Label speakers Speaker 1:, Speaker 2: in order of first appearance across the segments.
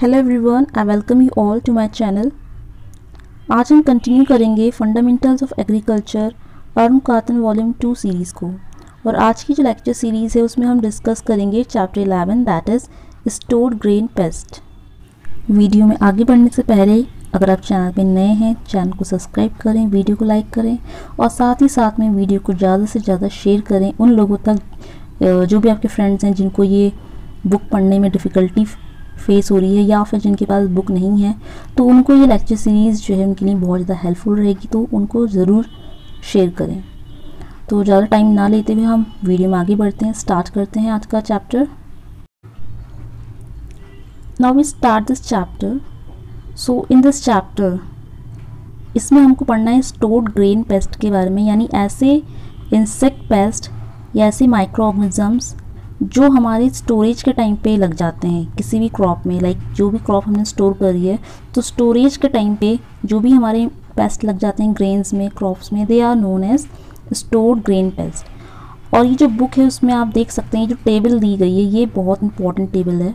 Speaker 1: Hello everyone I welcome you all to my channel आज हम continue करेंगे fundamentals of agriculture अर्म कातन वॉल्यूम टू सीरीज़ को। और आज की जो लेक्चर सीरीज़ है, उसमें हम डिस्कस करेंगे chapter eleven that is stored grain pest video में आगे बढ़ने से पहले, अगर आप चैनल पे नए हैं चैनल को सब्सक्राइब करें वीडियो को लाइक करें, और साथ ही साथ में वीडियो को ज़्यादा से ज़्यादा शेयर करें उन लोगों तक जो भी आपके फ्रेंड्स हैं, जिनको ये बुक पढ़ने में डिफ़िकल्टी फेस हो रही है या फिर जिनके पास बुक नहीं है तो उनको ये लेक्चर सीरीज़ जो है उनके लिए बहुत ज़्यादा हेल्पफुल रहेगी तो उनको ज़रूर शेयर करें। तो ज़्यादा टाइम ना लेते हुए हम वीडियो में आगे बढ़ते हैं स्टार्ट करते हैं आज का chapter now we start this chapter so in this chapter इसमें हमको पढ़ना है स्टोर्ड ग्रेन पेस्ट के बारे में, यानी ऐसे इंसेक्ट पेस्ट या ऐसे माइक्रो ऑर्गेनिजम्स जो हमारे स्टोरेज के टाइम पे लग जाते हैं, किसी भी क्रॉप में लाइक जो भी क्रॉप हमने स्टोर करी है तो स्टोरेज के टाइम पे जो भी हमारे पेस्ट लग जाते हैं ग्रेन्स में क्रॉप्स में they are known as stored grain pest और ये जो बुक है, उसमें आप देख सकते हैं जो टेबल दी गई है, ये बहुत इंपॉर्टेंट टेबल है।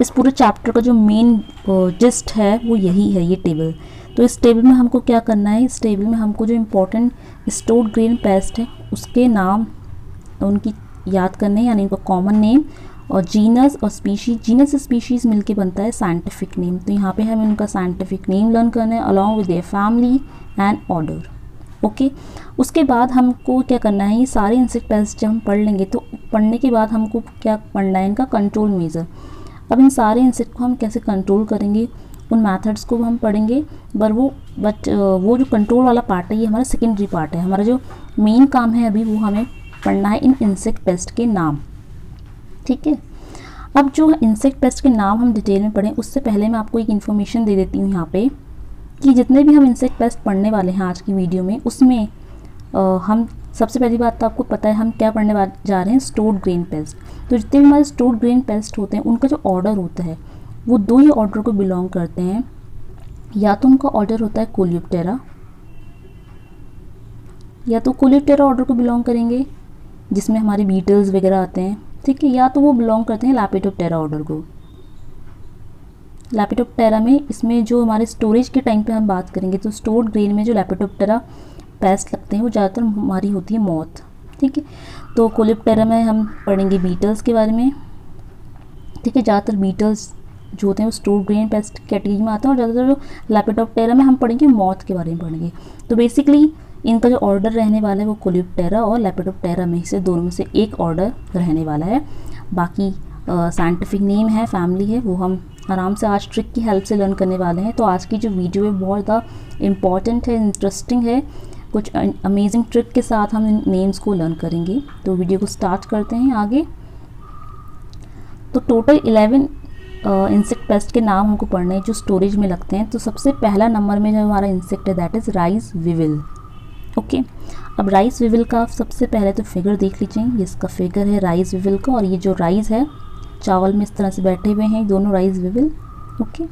Speaker 1: इस पूरे चैप्टर का जो मेन जिस्ट है, वो यही है ये टेबल तो इस टेबल में हमको क्या करना है? इस टेबल में हमको जो इम्पोर्टेंट स्टोर्ड ग्रेन पेस्ट है, उसके नाम, उनकी याद करने यानी इनका कॉमन नेम और जीनस और स्पीशीज जीनस स्पीशीज़ मिलके बनता है साइंटिफिक नेम तो यहाँ पे हमें उनका साइंटिफिक नेम लर्न करना है along with family and order okay उसके बाद हमको क्या करना है, ये सारे इंसेक्ट पेस्ट जब हम पढ़ लेंगे तो पढ़ने के बाद हमको क्या पढ़ना है, इनका कंट्रोल मेजर अब इन सारे इंसेक्ट को हम कैसे कंट्रोल करेंगे, उन मेथड्स को हम पढ़ेंगे, पर वो बट वो जो कंट्रोल वाला पार्ट है, ये हमारा सेकेंडरी पार्ट है। हमारा जो मेन काम है अभी वो हमें पढ़ना है इन इंसेक्ट पेस्ट के नाम। ठीक है? अब जो इंसेक्ट पेस्ट के नाम हम डिटेल में पढ़ें उससे पहले मैं आपको एक इन्फॉर्मेशन दे देती हूँ यहाँ पे कि जितने भी हम इंसेक्ट पेस्ट पढ़ने वाले हैं आज की वीडियो में उसमें आ, हम सबसे पहली बात तो आपको पता है हम क्या पढ़ने वाले जा रहे हैं स्टोर्ड ग्रेन पेस्ट तो जितने भी हमारे स्टोर्ड ग्रेन पेस्ट होते हैं उनका जो ऑर्डर होता है वो दो ही ऑर्डर को बिलोंग करते हैं। या तो उनका ऑर्डर होता है कोलियोप्टेरा या तो कोलियोप्टेरा ऑर्डर को बिलोंग करेंगे जिसमें हमारे बीटल्स वगैरह आते हैं। ठीक है, या तो वो बिलोंग करते हैं लैपिटोप्टेरा ऑर्डर को। लैपिटोप्टेरा में इसमें जो हमारे स्टोरेज के टाइम पे हम बात करेंगे तो स्टोर्ड ग्रेन में जो लैपिटोप्टेरा पेस्ट लगते हैं, वो ज़्यादातर हमारी होती है मौत ठीक है तो कोलिप्टेरा में हम पढ़ेंगे बीटल्स के बारे में। ठीक है, ज़्यादातर बीटल्स जो होते हैं, वो स्टोर ग्रेन पेस्ट कैटेगरी में आते हैं, और ज़्यादातर जो लैपिटोप्टेरा में हम पढ़ेंगे मौत के बारे में पढ़ेंगे। तो बेसिकली इनका जो ऑर्डर रहने वाला है वो कोलिप्टेरा और लेपिडोप्टेरा में से दोनों में से एक ऑर्डर रहने वाला है। बाकी साइंटिफिक नेम है फैमिली है, वो हम आराम से आज ट्रिक की हेल्प से लर्न करने वाले हैं। तो आज की जो वीडियो है, बहुत ज़्यादा इंपॉर्टेंट है इंटरेस्टिंग है। कुछ अमेजिंग ट्रिक के साथ हम इन नेम्स को लर्न करेंगे। तो वीडियो को स्टार्ट करते हैं आगे। तो टोटल इलेवन इंसेक्ट पेस्ट के नाम हमको पढ़ने हैं, जो स्टोरेज में लगते हैं। तो सबसे पहला नंबर में जो हमारा इंसेक्ट है that is rice weevil okay. अब राइस विविल का आप सबसे पहले तो फिगर देख लीजिए। ये इसका फिगर है राइस विविल का और ये जो राइस है, चावल में इस तरह से बैठे हुए हैं, दोनों राइस विविल, ओके।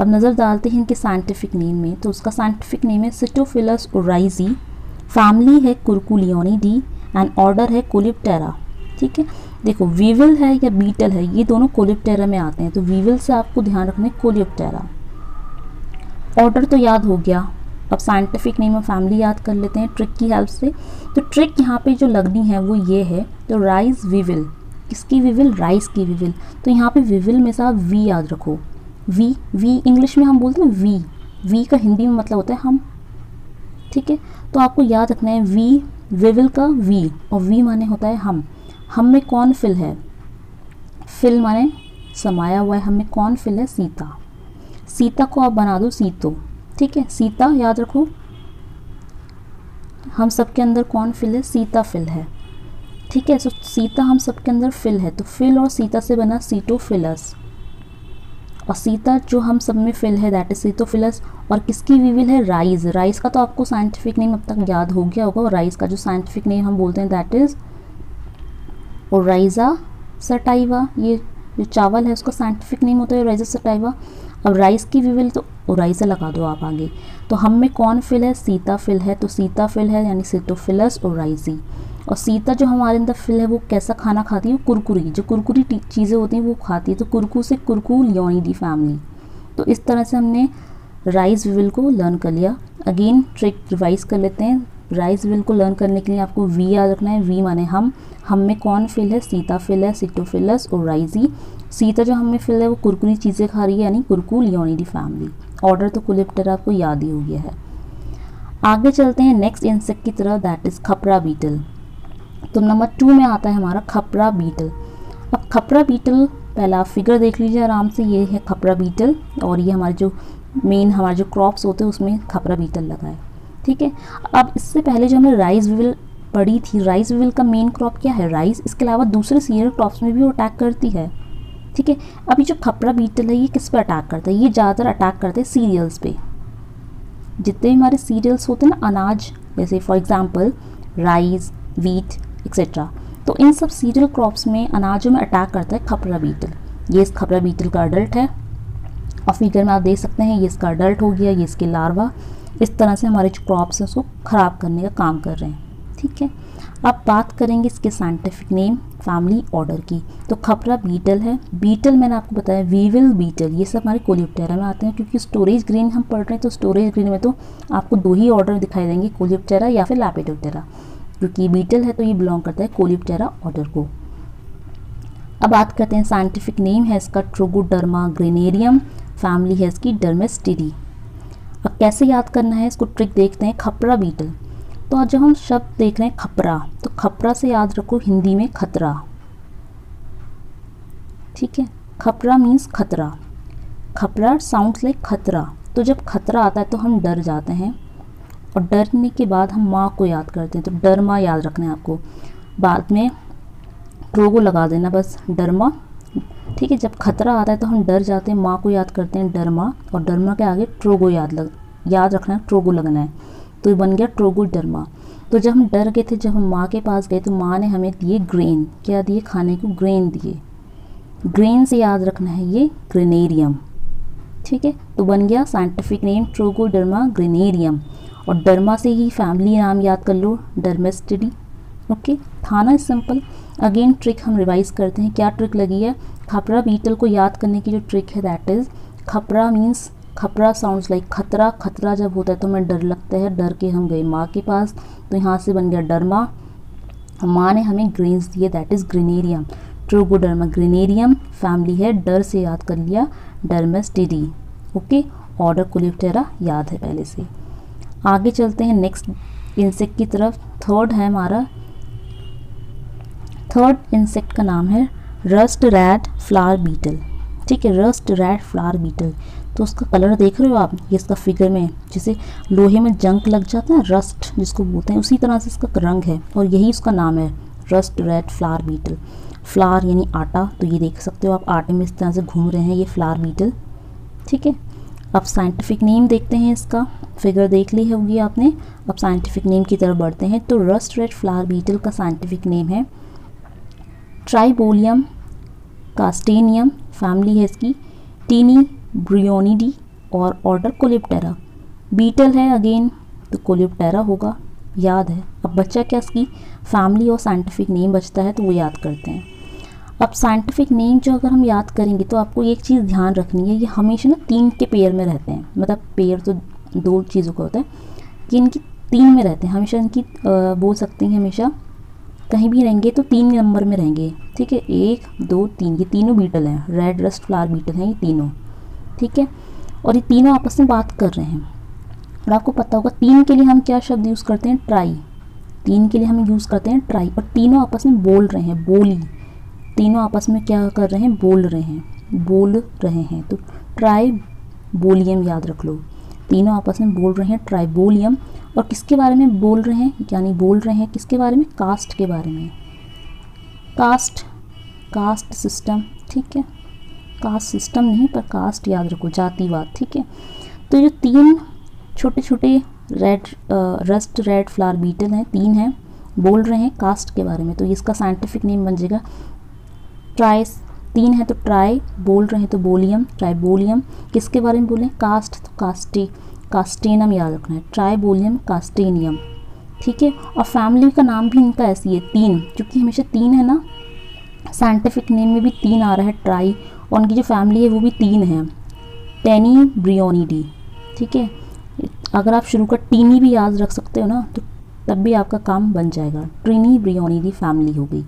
Speaker 1: अब नज़र डालते हैं इनके साइंटिफिक नेम में। तो उसका साइंटिफिक नेम है सिटोफिलस ओराइजी फैमिली है कुरकुलियोनी डी एंड ऑर्डर है कोलिप्टेरा ठीक है? देखो वीविल है या बीटल है, ये दोनों कोलिप्टेरा में आते हैं। तो वीविल से आपको ध्यान रखना है कोलिप्टेरा ऑर्डर तो याद हो गया। अब साइंटिफिक नेम और फैमिली याद कर लेते हैं ट्रिक की हेल्प से। तो ट्रिक यहाँ पे जो लगनी है वो ये है तो राइस विविल। किसकी विविल? राइस की विविल। तो यहाँ पे विविल में से आप वी याद रखो। वी वी इंग्लिश में हम बोलते हैं वी वी का हिंदी में मतलब होता है हम। ठीक है? तो आपको याद रखना है वी विविल का वी और वी माने होता है हम। हम में कौन फिल है? फिल माने समाया हुआ है। हमें कौन फिल है? सीता। सीता को आप बना दो, सीतो। ठीक है? सीता, याद रखो। हम सबके अंदर कौन फिल है? सीता फिल है। ठीक है? तो सीता हम सबके अंदर फिल है। तो फिल और सीता से बना सीटोफिलस। और सीता जो हम सब में फिल है दैट इज़ सीटोफिलस। और किसकी विविल है? राइस राइस का तो आपको साइंटिफिक नेम अब तक याद हो गया होगा। और राइस का जो साइंटिफिक नेम हम बोलते हैं दैट इज़ और राइजा सटाइवा। ये जो चावल है, उसका साइंटिफिक नेम होता है राइजा सटाइवा। अब राइस की विविल तो ओराइजा लगा दो आप आगे। तो हम में कौन फिल है? सीता फिल है। तो सीता फिल है, यानी सिटोफिलस ओराइजी और सीता जो हमारे अंदर फिल है, वो कैसा खाना खाती है? कुरकुरी। जो कुरकुरी चीज़ें होती हैं, वो खाती है। तो कुरकू से कुरकू लियोनिडी फैमिली तो इस तरह से हमने राइस विविल को लर्न कर लिया। अगेन ट्रिक रिवाइज कर लेते हैं। राइस विल को लर्न करने के लिए आपको वी याद रखना है। वी माने हम। हम में कौन फिल है? सीता फिल है, सिटोफिलस और राइजी। सीता जो हमें फिल है, वो कुरकुरी चीज़ें खा रही है, यानी कुरकू लियोनिडी फैमिली। ऑर्डर तो कुलिप्टर आपको याद ही हो गया है। आगे चलते हैं नेक्स्ट इंसेक्ट की तरफ़ दैट इज़ खपरा बीटल। तो नंबर टू में आता है हमारा खपरा बीटल। अब खपरा बीटल, पहला आप फिगर देख लीजिए आराम से, ये है खपरा बीटल, और ये हमारे जो मेन हमारे जो क्रॉप्स होते हैं, उसमें खपरा बीटल लगा है। ठीक है? अब इससे पहले जो हमने राइस विल पढ़ी थी राइस विल का मेन क्रॉप क्या है? राइस इसके अलावा दूसरे सीरियल क्रॉप्स में भी वो अटैक करती है। ठीक है? अभी जो खपरा बीटल है, ये किस पर अटैक करता है? ये ज़्यादातर अटैक करते हैं सीरियल्स पे। जितने भी हमारे सीरियल्स होते हैं ना, अनाज, जैसे for example rice wheat etcetera तो इन सब सीरियल क्रॉप्स में, अनाजों में अटैक करता है खपरा बीटल ये इस खपरा बीटल का अडल्ट है। और फिगर में आप देख सकते हैं, ये इसका अडल्ट हो गया, ये इसके लार्वा इस तरह से हमारे जो क्रॉप्स हैं उसको ख़राब करने का काम कर रहे हैं। ठीक है? अब बात करेंगे इसके साइंटिफिक नेम फैमिली ऑर्डर की। तो खपरा बीटल है। बीटल मैंने आपको बताया वीविल बीटल ये सब हमारे कोलिप्टेरा में आते हैं क्योंकि स्टोरेज ग्रीन हम पढ़ रहे हैं तो स्टोरेज ग्रीन में तो आपको दो ही ऑर्डर दिखाई देंगे कोलिप्टेरा या फिर लैपिडोप्टेरा क्योंकि बीटल है तो ये बिलोंग करता है कोलिप्टेरा ऑर्डर को। अब बात करते हैं साइंटिफिक नेम है इसका ट्रोगोडर्मा ग्रेनेरियम फैमिली है इसकी डर्मेस्टिडी अब कैसे याद करना है, इसको ट्रिक देखते हैं, खपरा बीटल तो आज जब हम शब्द देख रहे हैं खपरा तो खपरा से याद रखो हिंदी में खतरा। ठीक है? खपरा मीन्स खतरा। खपरा साउंड लाइक खतरा। तो जब खतरा आता है तो हम डर जाते हैं। और डरने के बाद हम माँ को याद करते हैं तो डर माँ याद रखना है आपको। बाद में ट्रोगो लगा देना बस, डर माँ। ठीक है, जब खतरा आता है तो हम डर जाते हैं, माँ को याद करते हैं डर माँ, और डर माँ के आगे ट्रोगो याद लग, याद रखना है, ट्रोगो लगना है। तो ये बन गया ट्रोगो डरमा तो जब हम डर गए थे, जब हम माँ के पास गए तो माँ ने हमें दिए ग्रेन। क्या दिए? खाने को ग्रेन दिए। ग्रेन से याद रखना है ये ग्रेनेरियम। ठीक है? तो बन गया scientific name Trogoderma granarium. और डरमा से ही फैमिली नाम याद कर लो, डर्मेस्टिडी। ओके? था ना सिंपल। अगेन ट्रिक हम रिवाइज करते हैं। क्या ट्रिक लगी है? खपरा बीटल को याद करने की जो ट्रिक है that is khapra means khapra sounds like खतरा। खतरा जब होता है तो हमें डर लगता है, डर के हम गए माँ के पास। तो यहाँ से बन गया डरमा। माँ ने हमें ग्रेन्स दिए that is granarium Trogoderma granarium family है, डर से याद कर लिया, Dermestidae okay order Coleoptera याद है पहले से। आगे चलते हैं नेक्स्ट इंसेक्ट की तरफ़। थर्ड है हमारा। थर्ड इंसेक्ट का नाम है रस्ट रेड फ्लावर बीटल। ठीक है, रस्ट रेड फ्लावर बीटल। तो उसका कलर देख रहे हो आप? ये इसका फिगर में, जैसे लोहे में जंक लग जाता है, रस्ट जिसको बोलते हैं, उसी तरह से इसका रंग है और यही उसका नाम है, rust red flour beetle. Flour यानी आटा। तो ये देख सकते हो आप, आटे में इस तरह से घूम रहे हैं ये फ्लावर बीटल। ठीक है, अब साइंटिफिक नेम देखते हैं इसका। फिगर देख ली होगी आपने। अब साइंटिफिक नेम की तरफ़ बढ़ते हैं। तो रस्ट रेड फ्लावर बीटल का साइंटिफिक नेम है, ट्राइबोलियम कास्टेनियम, फैमिली है इसकी टीनी ब्रियोनिडी और ऑर्डर कोलिप्टेरा। बीटल है अगेन तो कोलिप्टेरा होगा, याद है। अब बच्चा क्या इसकी? फैमिली और साइंटिफिक नेम बचता है तो वो याद करते हैं। अब साइंटिफिक नेम जो अगर हम याद करेंगे तो आपको एक चीज़ ध्यान रखनी है, ये हमेशा ना तीन के पेयर में रहते हैं। मतलब पेयर तो दो चीज़ों का होता है, कि इनकी तीन में रहते हैं। हमेशा इनकी बोल सकते हैं हमेशा, कहीं भी रहेंगे तो तीन नंबर में रहेंगे। ठीक है, एक, दो, तीन, ये तीनों बीटल हैं रेड रस्ट फ्लावर बीटल हैं, ये तीनों, ठीक है? और ये तीनों आपस में बात कर रहे हैं। और आपको पता होगा, तीन के लिए हम क्या शब्द यूज़ करते हैं? ट्राई तीन के लिए हम यूज़ करते हैं ट्राई और तीनों आपस में बोल रहे हैं, बोली। तीनों आपस में क्या कर रहे हैं? बोल रहे हैं, बोल रहे हैं। तो ट्राई बोलियम याद रख लो। तीनों आपस में बोल रहे हैं ट्राइबोलियम और किसके बारे में बोल रहे हैं? यानी बोल रहे हैं किसके बारे में? कास्ट के बारे में। कास्ट कास्ट सिस्टम, ठीक है? कास्ट सिस्टम नहीं, पर कास्ट याद रखो, जातिवाद, ठीक है? तो जो तीन छोटे छोटे red rust red flour beetle हैं, तीन हैं, बोल रहे हैं कास्ट के बारे में तो इसका साइंटिफिक नेम बन जाएगा। ट्राई तीन है तो ट्राई बोल रहे हैं तो बोलियम ट्राइबोलियम किसके बारे में बोलें? कास्ट तो कास्टी, कास्टेनम याद रखना है ट्राइबोलियम कास्टेनियम। ठीक है? और फैमिली का नाम भी इनका ऐसी है, तीन। क्योंकि हमेशा तीन है ना? साइंटिफिक नेम में भी तीन आ रहा है ट्राई और उनकी जो फैमिली है, वो भी तीन है। टेनी ब्रियोनिडी ठीक है? अगर आप शुरू का टीनी भी याद रख सकते हो ना तो तब भी आपका काम बन जाएगा। ट्रीनी ब्रियोनिडी फैमिली हो गई।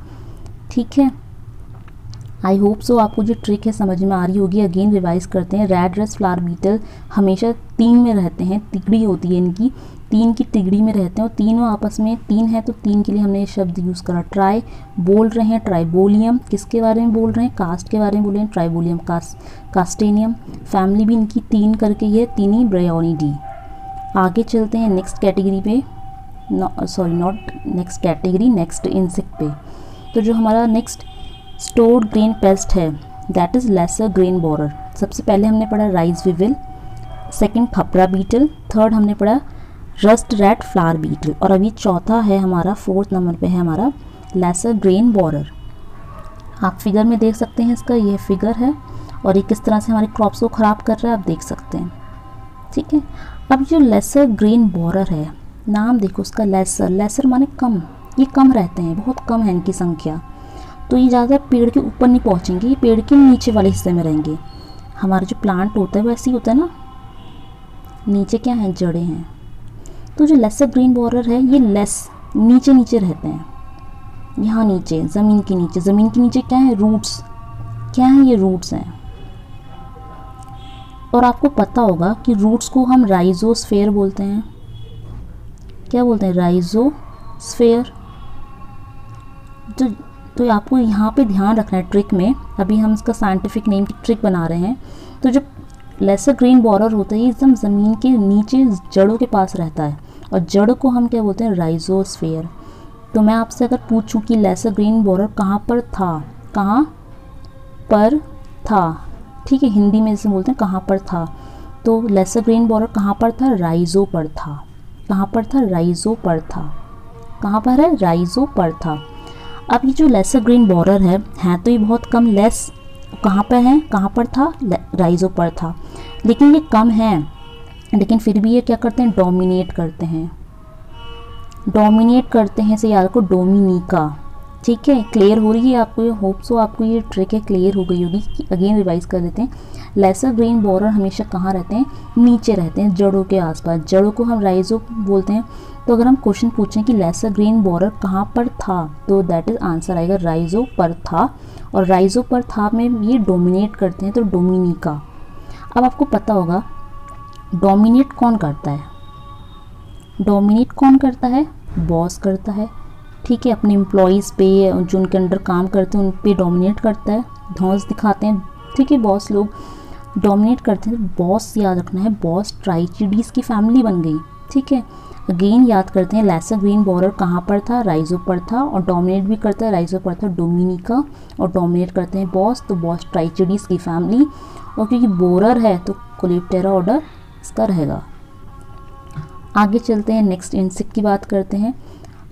Speaker 1: ठीक है? आई होप सो आपको जो ट्रिक है समझ में आ रही होगी। अगेन रिवाइज करते हैं। रेड रेस फ्लावर बीटल हमेशा तीन में रहते हैं। तिकड़ी होती है इनकी। तीन की तिगड़ी में रहते हैं और तीनों आपस में तीन है तो तीन के लिए हमने ये शब्द यूज़ करा। ट्राई बोल रहे हैं ट्राइबोलियम किसके बारे में बोल रहे हैं? कास्ट के बारे में बोल रहे हैं ट्राइबोलियम कास्ट कास्टेनियम फैमिली भी इनकी तीन करके ये तीनी ब्रयोनिडी आगे चलते हैं नेक्स्ट कैटेगरी पे। Sorry not next category next insect पे। तो जो हमारा नेक्स्ट स्टोर्ड ग्रेन पेस्ट है that is lesser grain borer सबसे पहले हमने पढ़ा rice weevil second khapra beetle third हमने पढ़ा रस्ट रेड फ्लावर बीटल और अभी चौथा है हमारा फोर्थ नंबर पे है हमारा लेसर ग्रेन बोरर आप फिगर में देख सकते हैं इसका, ये फिगर है और ये किस तरह से हमारे क्रॉप्स को ख़राब कर रहा है, आप देख सकते हैं। ठीक है? अब जो लेसर ग्रेन बोरर है, नाम देखो उसका लेसर लेसर माने कम, ये कम रहते हैं, बहुत कम है इनकी संख्या। तो ये ज़्यादा पेड़ के ऊपर नहीं पहुँचेंगे, ये पेड़ के नीचे वाले हिस्से में रहेंगे। हमारा जो प्लांट होता है, वैसे ही होता है ना? नीचे क्या है? जड़ें हैं। तो जो लेसर ग्रीन बॉर्डर है, ये लेस नीचे नीचे रहते हैं। यहाँ नीचे, ज़मीन के नीचे। ज़मीन के नीचे क्या है? रूट्स क्या है ये रूट्स हैं? और आपको पता होगा कि रूट्स को हम राइजोस्फेयर बोलते हैं। क्या बोलते हैं? राइजोस्फेयर तो तो आपको यहाँ पे ध्यान रखना है ट्रिक में। अभी हम इसका साइंटिफिक नेम की ट्रिक बना रहे हैं। तो जो लेसर ग्रीन बॉर्डर होता है, ये एकदम ज़मीन के नीचे जड़ों के पास रहता है। और जड़ को हम क्या बोलते हैं? राइजोस्फेयर तो मैं आपसे अगर पूछूँ कि लेसर ग्रीन बॉर्डर कहाँ पर था? कहाँ पर था? ठीक है, हिंदी में जैसे बोलते हैं कहाँ पर था? तो लेसर ग्रीन बॉर्डर कहाँ पर था? राइजो पर था. कहाँ पर था? राइजो पर था. कहाँ पर है? राइजो पर था. अब ये जो लेसर ग्रीन बॉर्डर है, हैं तो ये बहुत कम लेस कहाँ पर है? कहाँ पर था? राइजो पर था. लेकिन ये कम है. लेकिन फिर भी ये क्या करते हैं? डोमिनेट करते हैं। डोमिनेट करते हैं से याद को। डोमिनिका ठीक है? क्लियर हो रही है आपको ये? होप सो आपको ये ट्रिक है क्लियर हो गई होगी। कि अगेन रिवाइज कर देते हैं। लेसर ग्रीन बॉर्डर हमेशा कहाँ रहते हैं? नीचे रहते हैं, जड़ों के आसपास। जड़ों को हम राइजो बोलते हैं। तो अगर हम क्वेश्चन पूछें कि लेसर ग्रीन बॉर्डर कहाँ पर था? तो दैट इज़ आंसर आएगा राइजो पर था। और राइजो पर था में ये डोमिनेट करते हैं तो डोमिनिका अब आपको पता होगा डोमिनेट कौन करता है? डोमिनेट कौन करता है? बॉस करता है। ठीक है, अपने एम्प्लॉयज़ पे, जो उनके अंडर काम करते हैं, उन पे डोमिनेट करता है। धौस दिखाते हैं। ठीक है, बॉस लोग। डोमिनेट करते हैं। बॉस याद रखना है, बॉस ट्राइचिडीज़ की फैमिली बन गई। ठीक है अगेन याद करते हैं लेसर ग्रीन बॉर्डर कहाँ पर था? राइजो पर था और डोमिनेट भी करता है राइजो पर था डोमिनिका और डोमिनेट करते हैं बॉस। तो बॉस ट्राइचिडीज की फैमिली और क्योंकि बोरर है तो कोलिप्टेरा ऑर्डर इसका रहेगा। आगे चलते हैं नेक्स्ट इंसेक्ट की बात करते हैं।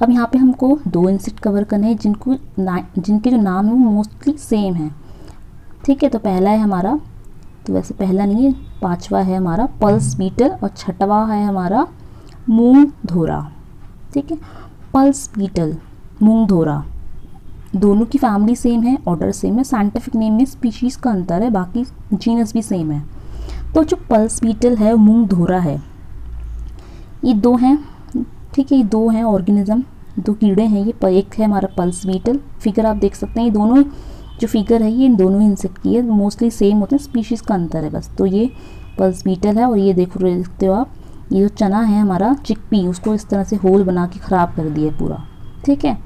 Speaker 1: अब यहाँ पे हमको दो इंसेक्ट कवर करने हैं, जिनको जिनके जो नाम है वो मोस्टली सेम है। ठीक है तो पहला है हमारा तो वैसे पहला नहीं है, पांचवा है हमारा पल्स बीटल और छठवा है हमारा मूंग धोरा। ठीक है पल्स बीटल मूंग धोरा। दोनों की फैमिली सेम है ऑर्डर सेम है साइंटिफिक नेम में स्पीशीज़ का अंतर है, बाकी जीनस भी सेम है। तो जो पल्स बीटल है मूंग धोरा है। ये दो हैं, ठीक है, ये दो हैं ऑर्गेनिज्म दो कीड़े हैं ये एक है हमारा पल्स बीटल फिगर आप देख सकते हैं, ये दोनों जो फिगर है, ये इन दोनों इंसेक्ट की है मोस्टली सेम होते हैं स्पीशीज़ का अंतर है बस। तो ये पल्स बीटल है और ये देखो, देखते हो आप, ये जो चना है हमारा चिकपी उसको इस तरह से होल बना के ख़राब कर दिया पूरा, ठीक है?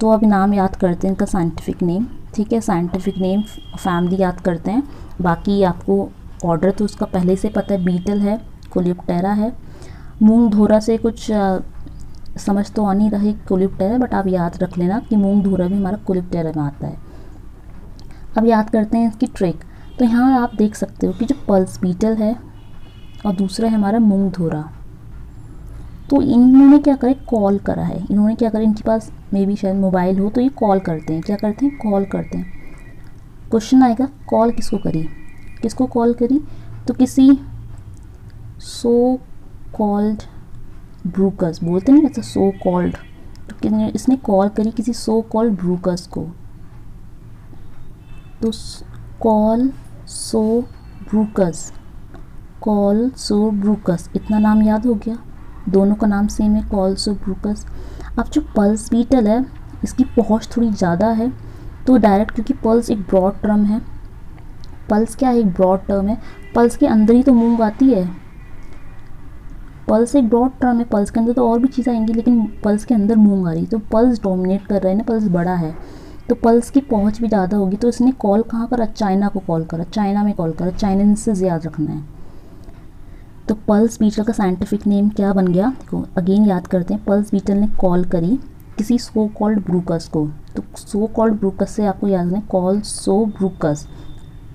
Speaker 1: तो अब नाम याद करते हैं इनका साइंटिफिक नेम ठीक है? साइंटिफिक नेम फैमिली याद करते हैं, बाकी आपको ऑर्डर तो उसका पहले से पता है बीटल है कोलिप्टेरा है। मूंग धोरा से कुछ आ, समझ तो आ नहीं रही कोलिप्टेरा बट आप याद रख लेना कि मूंग धोरा भी हमारा कोलिप्टेरा में आता है। अब याद करते हैं इसकी ट्रिक तो यहाँ आप देख सकते हो कि जो पल्स बीटल है और दूसरा है हमारा मूंग धोरा। तो इन्होंने क्या करे कॉल करा है। इन्होंने क्या करा इनके पास मे बी शायद मोबाइल हो तो ये कॉल करते हैं। क्या करते हैं? कॉल करते हैं। क्वेश्चन आएगा कॉल किसको करी? किसको कॉल करी? तो किसी सो कॉल्ड ब्रूकस बोलते नहीं ऐसा सो कॉल्ड तो इसने कॉल करी किसी सो कॉल्ड ब्रूकस को। तो कॉल सो ब्रूकस कॉल सो ब्रूकस इतना नाम याद हो गया। दोनों का नाम सेम है कॉल सो ब्रूकस अब जो पल्स बीटल है, इसकी पहुँच थोड़ी ज़्यादा है तो डायरेक्ट क्योंकि पल्स एक ब्रॉड टर्म है पल्स क्या है एक ब्रॉड टर्म है? पल्स के अंदर ही तो मूंग आती है। पल्स एक ब्रॉड टर्म है, पल्स के अंदर तो और भी चीज़ें आएँगी, लेकिन पल्स के अंदर मूंग आ रही तो पल्स डोमिनेट कर रहा है ना, पल्स बड़ा है। तो पल्स की पहुँच भी ज़्यादा होगी। तो इसने कॉल कहाँ करा? चाइना को कॉल करा। चाइना में कॉल करा। चाइना से याद रखना है। तो पल्स बीटल का साइंटिफिक नेम क्या बन गया? देखो अगेन याद करते हैं। पल्स बीटल ने कॉल करी किसी सो कॉल्ड ब्रूकस को। तो सो कॉल्ड ब्रूकस से आपको याद रखना कॉल सो ब्रूकस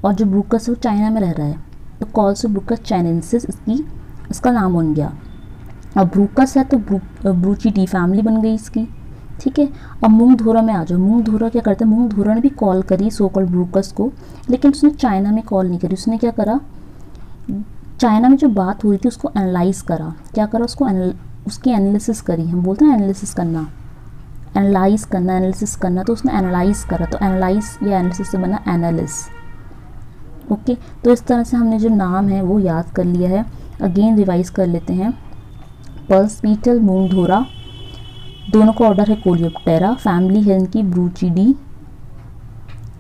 Speaker 1: और जो ब्रूकस है वो चाइना में रह रहा है तो कॉल्स ब्रूकस चाइनेंसिस इसकी इसका नाम बन गया। और ब्रूकस है तो ब्रू ब्रूची टी फैमिली बन गई इसकी, ठीक है? अब मूंग धोरा में आ जाओ। मूंग धोरा क्या करते हैं? मूंग धोरा ने भी कॉल करी सो कॉल ब्रूकस को, लेकिन उसने चाइना में कॉल नहीं करी। उसने क्या करा? चाइना में जो बात हुई थी, उसको एनालाइज करा। क्या करा? उसको उसकी एनालिसिस करी। हम बोलते हैं एनालिसिस करना। एनालाइज करना एनालिसिस करना तो उसने एनालाइज करा। तो एनालाइज या एनालिसिस से बना एनालिस ओके तो इस तरह से हमने जो नाम है वो याद कर लिया है। अगेन रिवाइज कर लेते हैं। पल्स पीटल मूंग धोरा दोनों का ऑर्डर है कोलियोप्टेरा फैमिली है इनकी ब्रूचिडी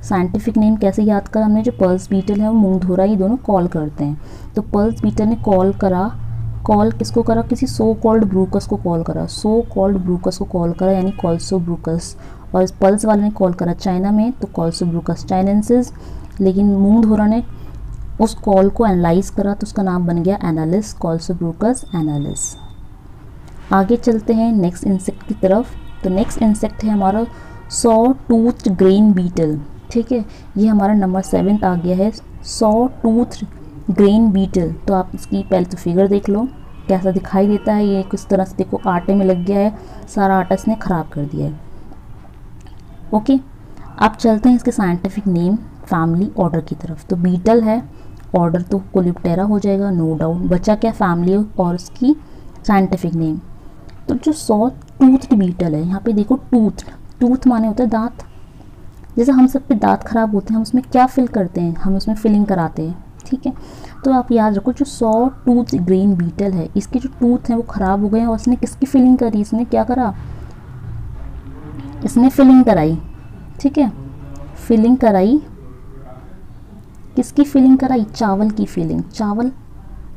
Speaker 1: साइंटिफिक नेम कैसे याद करा हमने? जो पल्स बीटल है वो मूंग धोरा ये दोनों कॉल करते हैं। तो पल्स बीटल ने कॉल करा। कॉल किसको करा? किसी सो कॉल्ड ब्रूकस को कॉल करा। सो कॉल्ड ब्रूकस को कॉल करा, यानी कॉल्सो ब्रूकस और पल्स वाले ने कॉल करा चाइना में तो कॉल्सो ब्रूकस चाइनेंसिस लेकिन मूंग धोरा ने उस कॉल को एनालाइज करा तो उसका नाम बन गया एनालिस कॉल्सो ब्रूकस एनालिस आगे चलते हैं नेक्स्ट इंसेक्ट की तरफ़। तो नेक्स्ट इंसेक्ट है हमारा सौ टूथ ग्रेन बीटल ठीक है? ये हमारा नंबर सेवन आ गया है। सौ टूथ ग्रेन बीटल तो आप इसकी पहले तो फिगर देख लो। कैसा दिखाई देता है ये? किस तरह से? देखो, आटे में लग गया है। सारा आटा इसने ख़राब कर दिया है। ओके अब चलते हैं इसके साइंटिफिक नेम फैमिली ऑर्डर की तरफ़। तो बीटल है ऑर्डर तो कोलिप्टेरा हो जाएगा नो डाउट बचा क्या फैमिली और उसकी साइंटिफिक नेम तो जो सौ टूथ बीटल है, यहाँ पे देखो टूथ टूथ माने होता है दांत। जैसे हम सब पे दांत खराब होते हैं, हम उसमें क्या फिल करते हैं? हम उसमें फिलिंग कराते हैं, ठीक है? तो आप याद रखो, जो सौ टूथ ग्रीन बीटल है, इसके जो टूथ हैं, वो ख़राब हो गए हैं और इसने किसकी फिलिंग करी? इसने क्या करा? इसने फिलिंग कराई, ठीक है? फिलिंग कराई किसकी फिलिंग कराई चावल की फीलिंग चावल,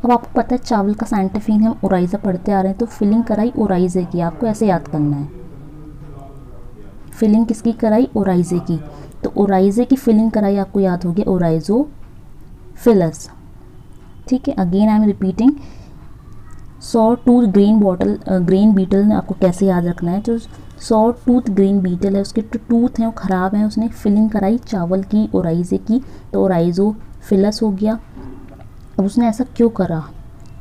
Speaker 1: अब आपको पता है चावल का साइंटिफिक हम ओराइजा पढ़ते आ रहे हैं तो फिलिंग कराई ओराइजे की। आपको ऐसे याद करना है। फिलिंग किसकी कराई? ओराइजे की। तो ओराइजे की फिलिंग कराई आपको याद हो गया ओराइजो फिलस ठीक है again I am repeating saw tooth green bottle green beetle ने आपको कैसे याद रखना है? तो सौ टूथ ग्रीन बीटल है, उसके जो टूथ हैं, वो ख़राब हैं, उसने फिलिंग कराई चावल की, ओराइजे की तो ओराइजो फिलस हो गया। अब उसने ऐसा क्यों करा?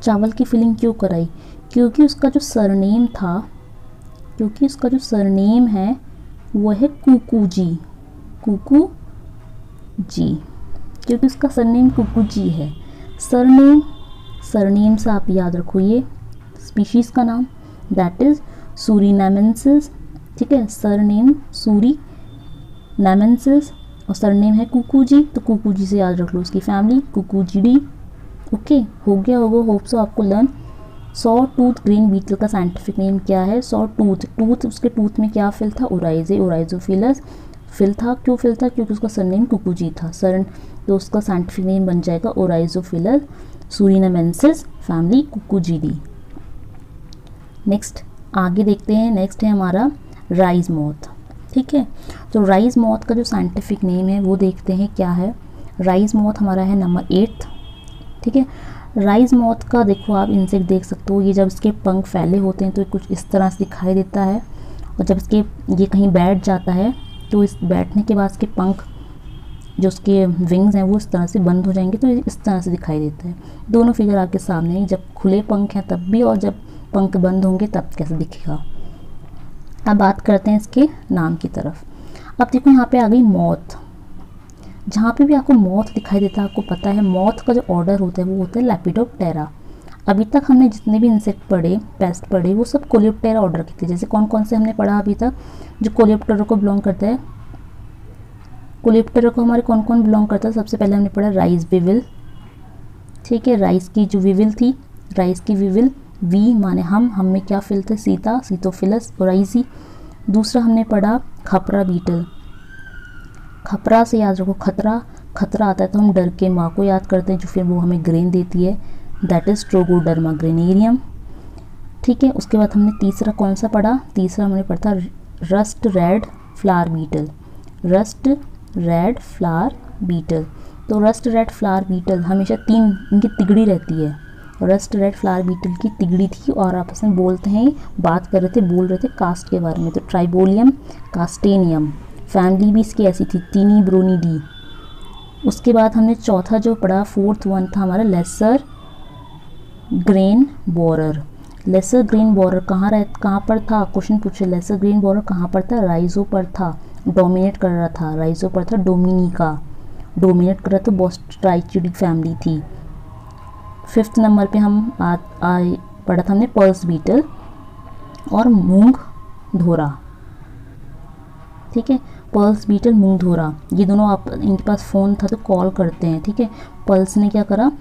Speaker 1: चावल की फिलिंग क्यों कराई? क्योंकि उसका जो सरनेम था, क्योंकि उसका जो सरनेम है, वो है कुकू जी कुकू जी क्योंकि उसका सरनेम कुकू जी है। सरनेम सरनेम से आप याद रखो ये, स्पीशीज़ का नाम दैट इज़ सूरीनामेंसिस ठीक है सरनेम सूरी नामेंसिस और सरनेम है कुकू जी तो कुकू जी से याद रख लो उसकी family cucujidae okay हो गया होगा होप सो आपको learn saw tooth green beetle का साइंटिफिक नेम क्या है? सौ टूथ टूथ उसके टूथ में क्या फिल था? ओराइजे ओराइजोफिलस फिल था, क्यों फिल था? क्योंकि उसका सरनेम कुकुजी था। सर तो उसका साइंटिफिक नेम बन जाएगा ओराइजो ओराइजोफिलस सूरीनामेंसिस फैमिली कुकुजीडी। नेक्स्ट आगे देखते हैं नेक्स्ट है हमारा राइज मौत। ठीक है? तो राइज मौत का जो साइंटिफिक नेम है, वो देखते हैं क्या है। राइज मौत हमारा है नंबर एट्थ ठीक है? राइज मौत का देखो आप इंसेक्ट देख सकते हो, ये जब इसके पंख फैले होते हैं तो कुछ इस तरह से दिखाई देता है। और जब इसके, ये कहीं बैठ जाता है तो इस बैठने के बाद इसके पंख, जो उसके विंग्स हैं, वो इस तरह से बंद हो जाएँगे तो इस तरह से दिखाई देता है। दोनों फिगर आपके सामने हैं, जब खुले पंख हैं तब भी, और जब पंख बंद होंगे, तब कैसे दिखेगा। अब बात करते हैं इसके नाम की तरफ़। अब देखो यहाँ पे आ गई मौत। जहाँ पे भी आपको मौत दिखाई देता है, आपको पता है मौत का जो ऑर्डर होता है, वो होता है लैपिडोप्टेरा अभी तक हमने जितने भी इंसेक्ट पढ़े पेस्ट पढ़े वो सब कोलियोप्टेरा ऑर्डर के थे। जैसे कौन कौन से हमने पढ़ा अभी तक, जो कोलियोप्टेरा को बिलोंग करता है। कोलियोप्टेरा को हमारे कौन कौन बिलोंग करता है? सबसे पहले हमने पढ़ा राइस विविल ठीक है राइस की जो विविल थी राइस की विविल वी माने हम हम में क्या फिल थे सीता, सीतोफिलस और आइजी दूसरा हमने पढ़ा, खपरा बीटल। खपरा से याद रखो, खतरा खतरा आता है तो हम डर के माँ को याद करते हैं, जो फिर वो हमें ग्रेन देती है। दैट इज़ ट्रोगोडर्मा ग्रेनेरियम ठीक है, उसके बाद हमने तीसरा कौन सा पढ़ा? तीसरा हमने पढ़ा rust red flour beetle. Rust red flour beetle. तो रस्ट रेड फ्लावर बीटल हमेशा तीन, इनकी तिगड़ी रहती है। रस्ट रेड फ्लावर बीटल की तिगड़ी थी और आपस में बोलते हैं, बात कर रहे थे, बोल रहे थे कास्ट के बारे में। तो ट्राइबोलियम, कास्टेनियम, फैमिली भी इसकी ऐसी थी, तीनी ब्रोनी डी। उसके बाद हमने चौथा जो पढ़ा, फोर्थ वन था हमारा, lesser grain borer. Lesser grain borer कहाँ रह, कहाँ पर था? क्वेश्चन पूछे, लेसर ग्रेन बोरर कहाँ पर था? राइजो पर था, डोमिनेट कर रहा था, राइजो पर था डोमिनिका डोमिनेट कर रहा था बोस्ट्राइचिडी फैमिली थी। फिफ्थ नंबर पे हम आ, आ पढ़ा था हमने पर्स बीटल और मूंग धोरा। ठीक है? पल्स बीटल मूंग धोरा। ये दोनों आप इनके पास फ़ोन था तो कॉल करते हैं ठीक है? पल्स ने क्या करा?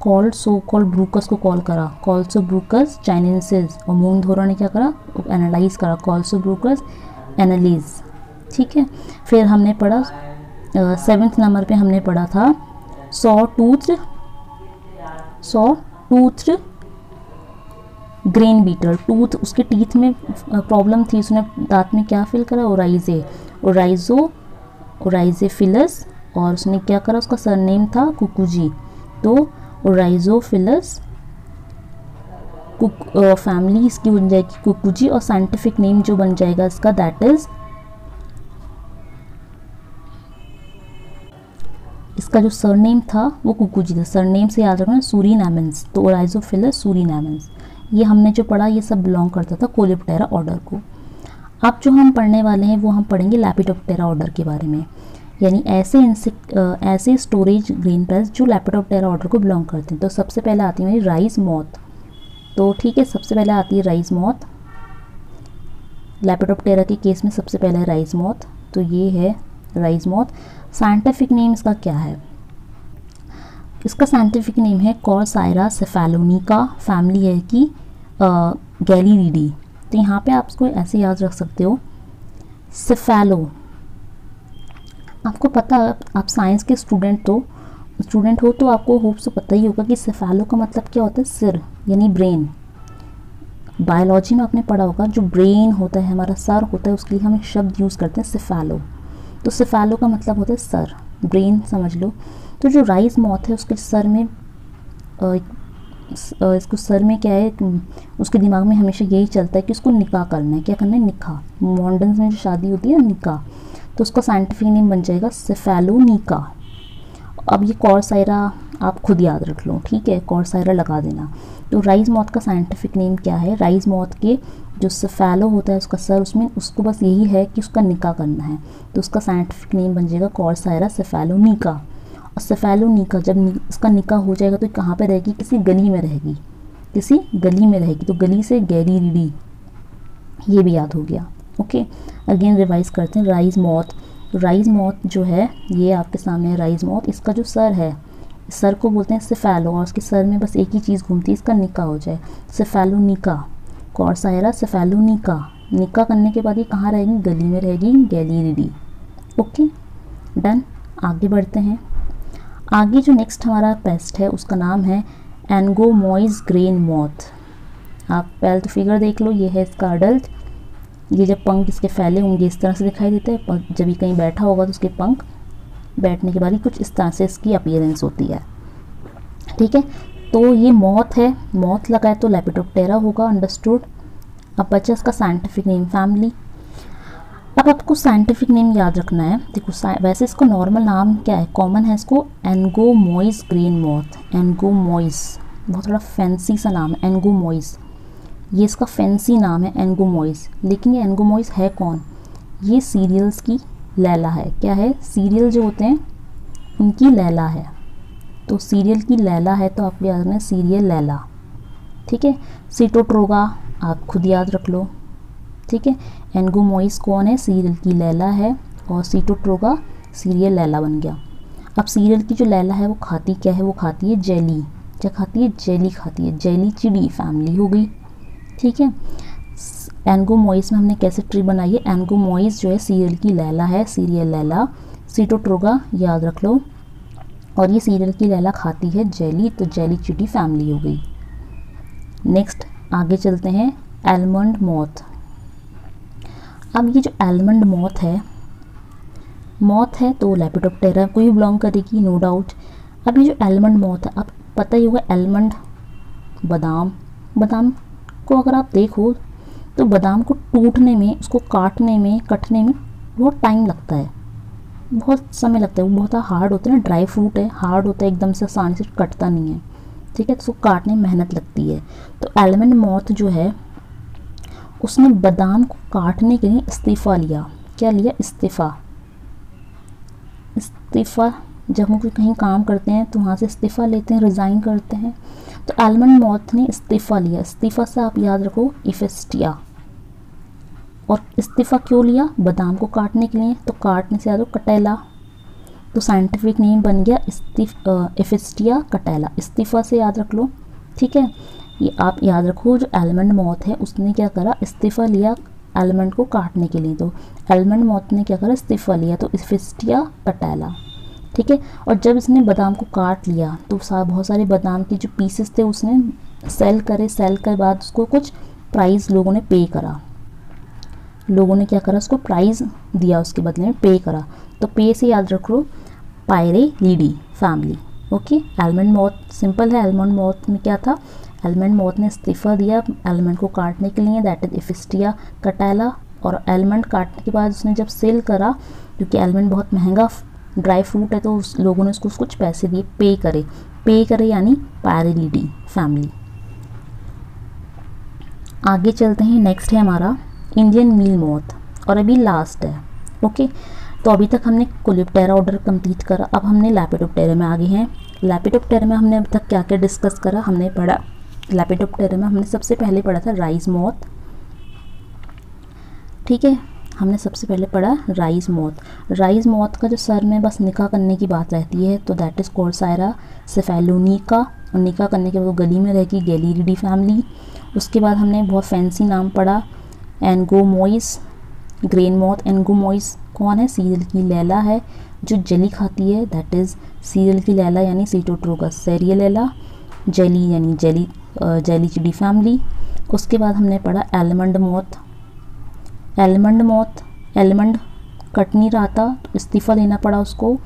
Speaker 1: कॉल सो कॉल ब्रूकस को कॉल करा। कॉल सो ब्रूकस चाइनेंसिस और मूंग धोरा ने क्या करा? एनालाइज करा। कॉल सो ब्रूकस एनालिज ठीक है? फिर हमने पढ़ा सेवेंथ नंबर पे हमने पढ़ा था saw tooth saw tooth grain beetle, tooth, उसके टीथ में प्रॉब्लम थी, उसने दांत में क्या फिल करा? ओराइजे। ओराइजो ओराइजे फिलस और उसने क्या करा? उसका सरनेम था कुकुजी। तो ओराइजो फिलस कुक फैमिली इसकी बन जाएगी कुकुजी, और साइंटिफिक नेम जो बन जाएगा इसका, दैट इज़ इसका जो सरनेम था वो कुकुजी था सरनेम से याद रखना, सूरी नैमेंस। तो ओराइजोफिलस सूरी नैमेंस। ये हमने जो पढ़ा, ये सब बिलोंग करता था कोलिप्टेरा ऑर्डर को। अब जो हम पढ़ने वाले हैं, वो हम पढ़ेंगे लैपिटोप्टेरा ऑर्डर के बारे में। यानी ऐसे इंसेक्ट ऐसे स्टोरेज ग्रीन पेस्ट जो लैपिटोप्टेरा ऑर्डर को बिलोंग करते हैं। तो सबसे पहले आती है मेरी राइस मौत तो ठीक है, सबसे पहले आती है राइस मौत लैपिटोप्टेरा के केस में सबसे पहले राइस मौत तो ये है राइस मौत साइंटिफिक नेम इसका क्या है? इसका साइंटिफिक नेम है कॉर्सायरा सेफेलोनिका फैमिली है कि गैलीरीडी तो यहाँ पे आप इसको ऐसे याद रख सकते हो। सेफेलो आपको पता आप साइंस के स्टूडेंट हो। स्टूडेंट हो तो आपको होप से पता ही होगा कि सेफेलो का मतलब क्या होता है? सिर, यानी ब्रेन बायोलॉजी में आपने पढ़ा होगा, जो ब्रेन होता है, हमारा सर होता है, उसके लिए हम एक शब्द यूज़ करते हैं सिफेलो तो सिफालो का मतलब होता है सर, ब्रेन समझ लो। तो जो राइस मौत है उसके सर में इसको सर में क्या है उसके दिमाग में हमेशा यही चलता है कि उसको निकाह करना है। क्या करना है? निकाह। मॉडर्न में जो शादी होती है ना, निकाह तो उसका साइंटिफिक नेम बन जाएगा सिफेलो निका अब ये कॉर्सायरा आप खुद याद रख लो, ठीक है? कॉर्सायरा लगा देना। तो राइस मौत का साइंटिफिक नेम क्या है? राइस मौत के जो सफ़ैलो होता है उसका सर उसमें उसको बस यही है कि उसका निका करना है। तो उसका साइंटिफिक नेम बन जाएगा कॉर्सायरा सेफेलोनिका और सेफेलोनिका जब नि, उसका निका हो जाएगा तो कहाँ पर रहेगी? किसी गली में रहेगी। किसी गली में रहेगी। तो गली से गैरी रीडी ये भी याद हो गया। ओके अगेन रिवाइज करते हैं। राइज मौत राइज मौत जो है ये आपके सामने है राइज मौत इसका जो सर है सर को बोलते हैं सिफेलो और उसके सर में बस एक ही चीज़ घूमती है इसका निका हो जाए। कॉर्सायरा सेफेलोनिका निका। करने के बाद ये कहाँ रहेगी? गली में रहेगी गैलीरिडी ओके, डन, आगे बढ़ते हैं। आगे जो नेक्स्ट हमारा पेस्ट है, उसका नाम है एनगोमोइज ग्रेन मॉथ आप पहले तो फिगर देख लो, ये है इसका अडल्ट ये जब पंख इसके फैले होंगे, इस तरह से दिखाई देते हैं। जब ये कहीं बैठा होगा तो उसके पंख बैठने के बाद ही कुछ इस तरह से इसकी अपीयरेंस होती है। ठीक है? तो ये मौत है। मौत लगा है तो लेपिटोप्टेरा होगा अंडरस्टूड अब बचा इसका साइंटिफिक नेम फैमिली अब आपको साइंटिफिक नेम याद रखना है। देखो वैसे इसको नॉर्मल नाम क्या है? कॉमन है इसको एनगोमोइस ग्रेन मॉथ एनगोमोइस बहुत थोड़ा फैंसी सा नाम है एनगोमोइस ये इसका फैंसी नाम है एनगोमोइस लेकिन ये एनगोमोइस है कौन? ये सीरियल्स की लैला है। क्या है? सीरियल जो होते हैं, उनकी लैला है। तो सीरियल की लैला है तो आपको याद रखना, सीरियल लैला। ठीक है? सीटोट्रोगा, आप खुद याद रख लो। ठीक है? एनगोमोइस कौन है? सीरियल की लैला है और सीटोट्रोगा सीरियल लैला बन गया। अब सीरियल की जो लैला है वो खाती क्या है? वो खाती है जेली। क्या खाती है? जेली खाती है। जेली चिड़ी फैमिली हो गई। ठीक है? एनगोमोइस में हमने कैसे ट्री बनाई है? एनगोमोइस जो है सीरियल की लैला है, सीरियल लैला। सीटोट्रोगा, याद रख लो। और ये सीरियल की लैला खाती है जेली तो जेली चिटी फैमिली हो गई। नेक्स्ट, आगे चलते हैं, एलमंड मौत। अब ये जो एलमंड मौत है मौत है तो लेपिडोप्टेरा को ही बिलोंग करेगी नो डाउट अब ये जो एलमंड मौत है, अब पता ही होगा एलमंड बादाम बादाम को अगर आप देखो तो बादाम को टूटने में, उसको काटने में, कटने में बहुत टाइम लगता है। बहुत समय लगता है, वो बहुत हार्ड होता है ना ड्राई फ्रूट है हार्ड होता है, एकदम से आसानी से कटता नहीं है, ठीक है? तो काटने में मेहनत लगती है। तो एलमंड मौत जो है, उसने बादाम को काटने के लिए इस्तीफ़ा लिया। क्या लिया? इस्तीफ़ा। इस्तीफ़ा, जब हम कहीं काम करते हैं तो वहाँ से इस्तीफ़ा लेते हैं रिज़ाइन करते हैं। तो एलमंड मौत ने इस्तीफ़ा लिया। इस्तीफ़ा से आप याद रखो इफेस्टिया और इस्तीफ़ा क्यों लिया? बादाम को काटने के लिए। तो काटने से याद रखो कटेला। तो साइंटिफिक नेम बन गया इस्तीफ इफेस्टिया कटेला। इस्तीफ़ा से याद रख लो, ठीक है? ये आप याद रखो, जो एलमंड मौत है, उसने क्या करा? इस्तीफ़ा लिया एलमंड को काटने के लिए। तो एलमंड मौत ने क्या करा? इस्तीफ़ा लिया। तो इफेस्टिया कटैला, ठीक है? और जब इसने बादाम को काट लिया तो सा, बहुत सारे बादाम के जो पीसेस थे, उसने सेल करे। सेल के बाद उसको कुछ प्राइस लोगों ने पे करा। लोगों ने क्या करा, उसको प्राइज़ दिया, उसके बदले में पे करा। तो पे से याद रख लो Pyralidae family okay almond moth simple है एलमंड मौत में क्या था? एलमंड मौत ने इस्तीफ़ा दिया एलमंड को काटने के लिए दैट इज़ इफिस्टिया कटैला और एलमंड काटने के बाद उसने जब सेल करा, क्योंकि एलमंड बहुत महँगा ड्राई फ्रूट है तो उस, लोगों ने उसको कुछ पैसे दिए पे करे। पे करे यानी पैरेलिडी फैमिली आगे चलते हैं नेक्स्ट है हमारा। इंडियन मील मौत और अभी लास्ट है ओके तो अभी तक हमने कोलिप्टेरा ऑर्डर कंप्लीट करा। अब हमने लैपिडोप्टेरा में आगे हैं। लैपिडोप्टेरा में हमने अभी तक क्या क्या डिस्कस करा? हमने पढ़ा। लैपिडोप्टेरा में हमने सबसे पहले पढ़ा था राइस मौत ठीक है? हमने सबसे पहले पढ़ा राइस मौत राइस मौत का जो सर में बस निकाह करने की बात रहती है तो दैट इज़ कोर्सायरा सेफेलोनिका और निकाह करने के बाद वो गली में रहेगी गैलीरिडी फैमिली उसके बाद हमने बहुत फैंसी नाम पढ़ा। एनगोमोइस ग्रेन मौत एनगोमोइस कौन है? सीरियल की लैला है, जो जली खाती है दैट इज़ सीरियल की लैला यानी सीटोट्रोगस सेरियल लैला, जेली यानी जेली जेली चिडी फैमिली उसके बाद हमने पढ़ा एलमंड मौत एलमंड मौत एलमंड कट नहीं रहा था तो इस्तीफ़ा देना पड़ा उसको।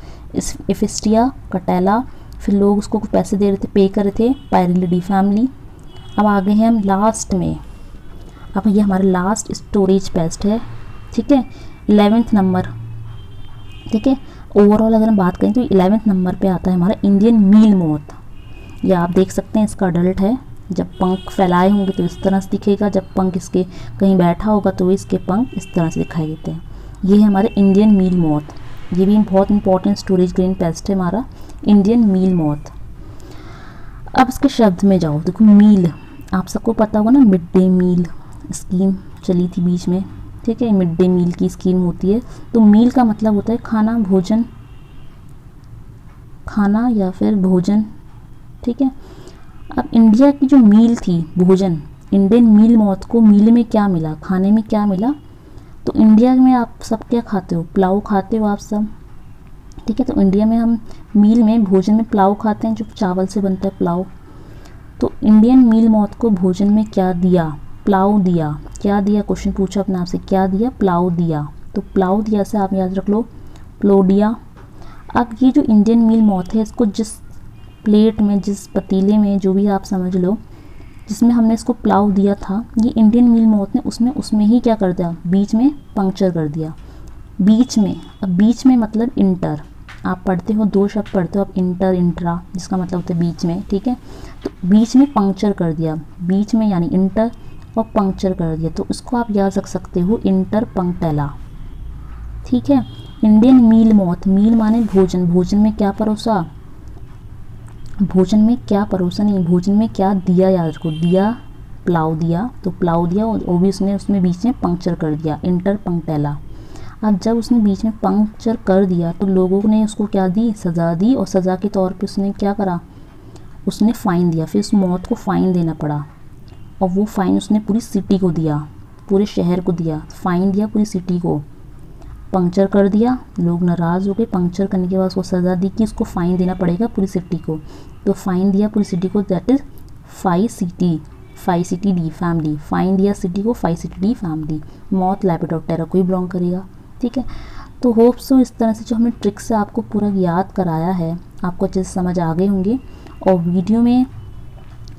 Speaker 1: इफिस्टिया कटेला, फिर लोग उसको कुछ पैसे दे रहे थे पे कर रहे थे पायरिलिडी फैमिली अब आ गए हैं हम लास्ट में। अब ये हमारा लास्ट स्टोरेज पेस्ट है, ठीक है? इलेवेंथ नंबर ठीक है? ओवरऑल अगर हम बात करें तो इलेवेंथ नंबर पे आता है हमारा इंडियन मील मौत या आप देख सकते हैं इसका अडल्ट है। जब पंख फैलाए होंगे तो इस तरह से दिखेगा। जब पंख इसके कहीं बैठा होगा तो इसके पंख इस तरह से दिखाई देते हैं। ये है हमारे इंडियन मील मौत ये भी बहुत इंपॉर्टेंट स्टोरेज ग्रीन पेस्ट है हमारा इंडियन मील मौत अब इसके शब्द में जाओ, देखो मील आप सबको पता होगा ना मिड डे मील स्कीम चली थी बीच में, ठीक है, मिड डे मील की स्कीम होती है। तो मील का मतलब होता है खाना, भोजन, खाना या फिर भोजन, ठीक है। अब इंडिया की जो मील थी, भोजन, इंडियन मील मौत को मील में क्या मिला, खाने में क्या मिला? तो इंडिया में आप सब क्या खाते हो? पुलाव खाते हो आप सब, ठीक है। तो इंडिया में हम मील में, भोजन में पुलाव खाते हैं, जो चावल से बनता है पुलाव। तो इंडियन मील मौत को भोजन में क्या दिया? पुलाव दिया। क्या दिया? क्वेश्चन पूछा अपने आपसे क्या दिया? पुलाव दिया। तो पुलाव दिया से आप याद रख लो। प्लोडिया। अब ये जो इंडियन मील मौत है, इसको जिस प्लेट में, जिस पतीले में, जो भी आप समझ लो, जिसमें हमने इसको पुलाव दिया था, ये इंडियन मील मौत ने उसमें उसमें ही क्या कर दिया? बीच में पंक्चर कर दिया। बीच में। अब बीच में मतलब इंटर आप पढ़ते हो, दो शब्द पढ़ते हो, आप इंटर इंट्रा जिसका मतलब होता है बीच में, ठीक है? तो बीच में पंक्चर कर दिया। बीच में यानी इंटर और पंक्चर कर दिया। तो उसको आप याद रख सकते हो इंटर पंक्टेला ठीक है? इंडियन मील मौत मील माने भोजन। भोजन में क्या परोसा? भोजन में क्या परोसा नहीं, भोजन में क्या दिया याद रखो। दिया प्लाव दिया। तो प्लाव दिया वो भी उसने, उसमें बीच में पंक्चर कर दिया इंटर पंक्टेला अब जब उसने बीच में पंक्चर कर दिया तो लोगों ने उसको क्या दी? सज़ा दी और सज़ा के तौर पे उसने क्या करा? उसने फ़ाइन दिया। फिर उस मौत को फ़ाइन देना पड़ा। और वो फ़ाइन उसने पूरी सिटी को दिया, पूरे शहर को दिया फ़ाइन दिया पूरी सिटी को। पंक्चर कर दिया, लोग नाराज़ हो गए। पंक्चर करने के बाद उसको सज़ा दी कि उसको फ़ाइन देना पड़ेगा पूरी सिटी को। तो फ़ाइन दिया पूरी सिटी को that is five city five city D family फ़ाइन दिया सिटी को five city D family moth Lepidoptera को ही बिलोंग करेगा, ठीक है? तो होप सो इस तरह से जो हमने ट्रिक से आपको पूरा याद कराया है, आपको अच्छे से समझ आ गए होंगे। और वीडियो में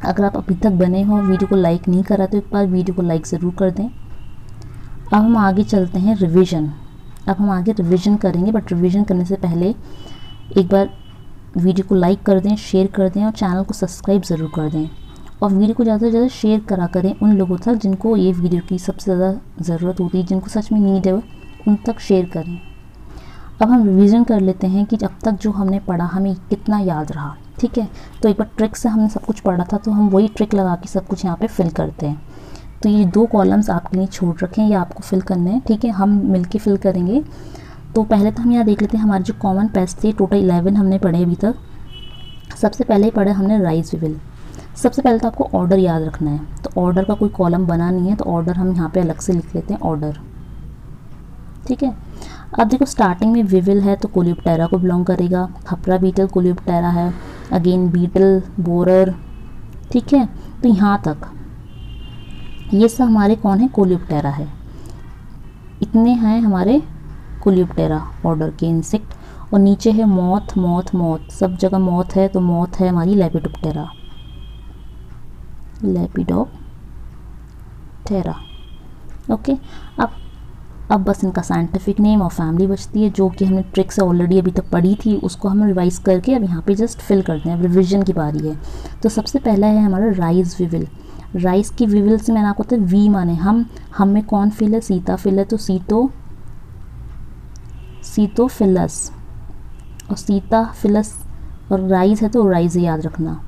Speaker 1: अगर आप अभी तक बने हो, वीडियो को लाइक नहीं करा तो एक बार वीडियो को लाइक ज़रूर कर दें। अब हम आगे चलते हैं रिवीजन अब हम आगे रिवीजन करेंगे बट रिवीजन करने से पहले एक बार वीडियो को लाइक कर दें शेयर कर दें और चैनल को सब्सक्राइब ज़रूर कर दें। और वीडियो को ज़्यादा से ज़्यादा शेयर करा करें उन लोगों तक जिनको ये वीडियो की सबसे ज़्यादा ज़रूरत होती है, जिनको सच में नीड है, उन तक शेयर करें। अब हम रिवीजन कर लेते हैं कि अब तक जो हमने पढ़ा, हमें कितना याद रहा। ठीक है? तो एक बार ट्रिक से हमने सब कुछ पढ़ा था तो हम वही ट्रिक लगा के सब कुछ यहाँ पे फिल करते हैं। तो ये दो कॉलम्स आपके लिए छोड़ रखे हैं, ये आपको फिल करने हैं, ठीक है? हम मिलके फिल करेंगे। तो पहले तो हम यहाँ देख लेते हैं, हमारे जो कॉमन पेस्ट थे टोटल इलेवन हमने पढ़े अभी तक। सबसे पहले पढ़े हमने राइस विविल सबसे पहले तो आपको ऑर्डर याद रखना है। तो ऑर्डर का कोई कॉलम बना नहीं है तो ऑर्डर हम यहाँ पे अलग से लिख लेते हैं ऑर्डर ठीक है? अब देखो स्टार्टिंग में विविल है तो कोलियोप्टेरा को बिलोंग करेगा। खपरा बीटल कोलियोप्टेरा है। अगेन बीटल बोरर ठीक है? तो यहाँ तक। ये सब हमारे कौन है? कोलियोप्टेरा है। इतने हैं हमारे कोलियोप्टेरा ऑर्डर के इंसेक्ट और नीचे है मौत मौत मौत सब जगह मौत है तो मौत है हमारी लेपिडोप्टेरा लेपिडोप्टेरा ओके अब बस इनका साइंटिफिक नेम और फैमिली बचती है, जो कि हमने ट्रिक से ऑलरेडी अभी तक पढ़ी थी, उसको हम रिवाइज करके अब यहाँ पे जस्ट फिल करते हैं। रिविजन की बारी है। तो सबसे पहला है हमारा राइज विविल। राइस की विविल से मैंने आपको वी माने हम। हम में कौन फिल है सीता फिल है तो सीतो सीतो फिलस और सीता फिलस और राइस है तो राइस याद रखना।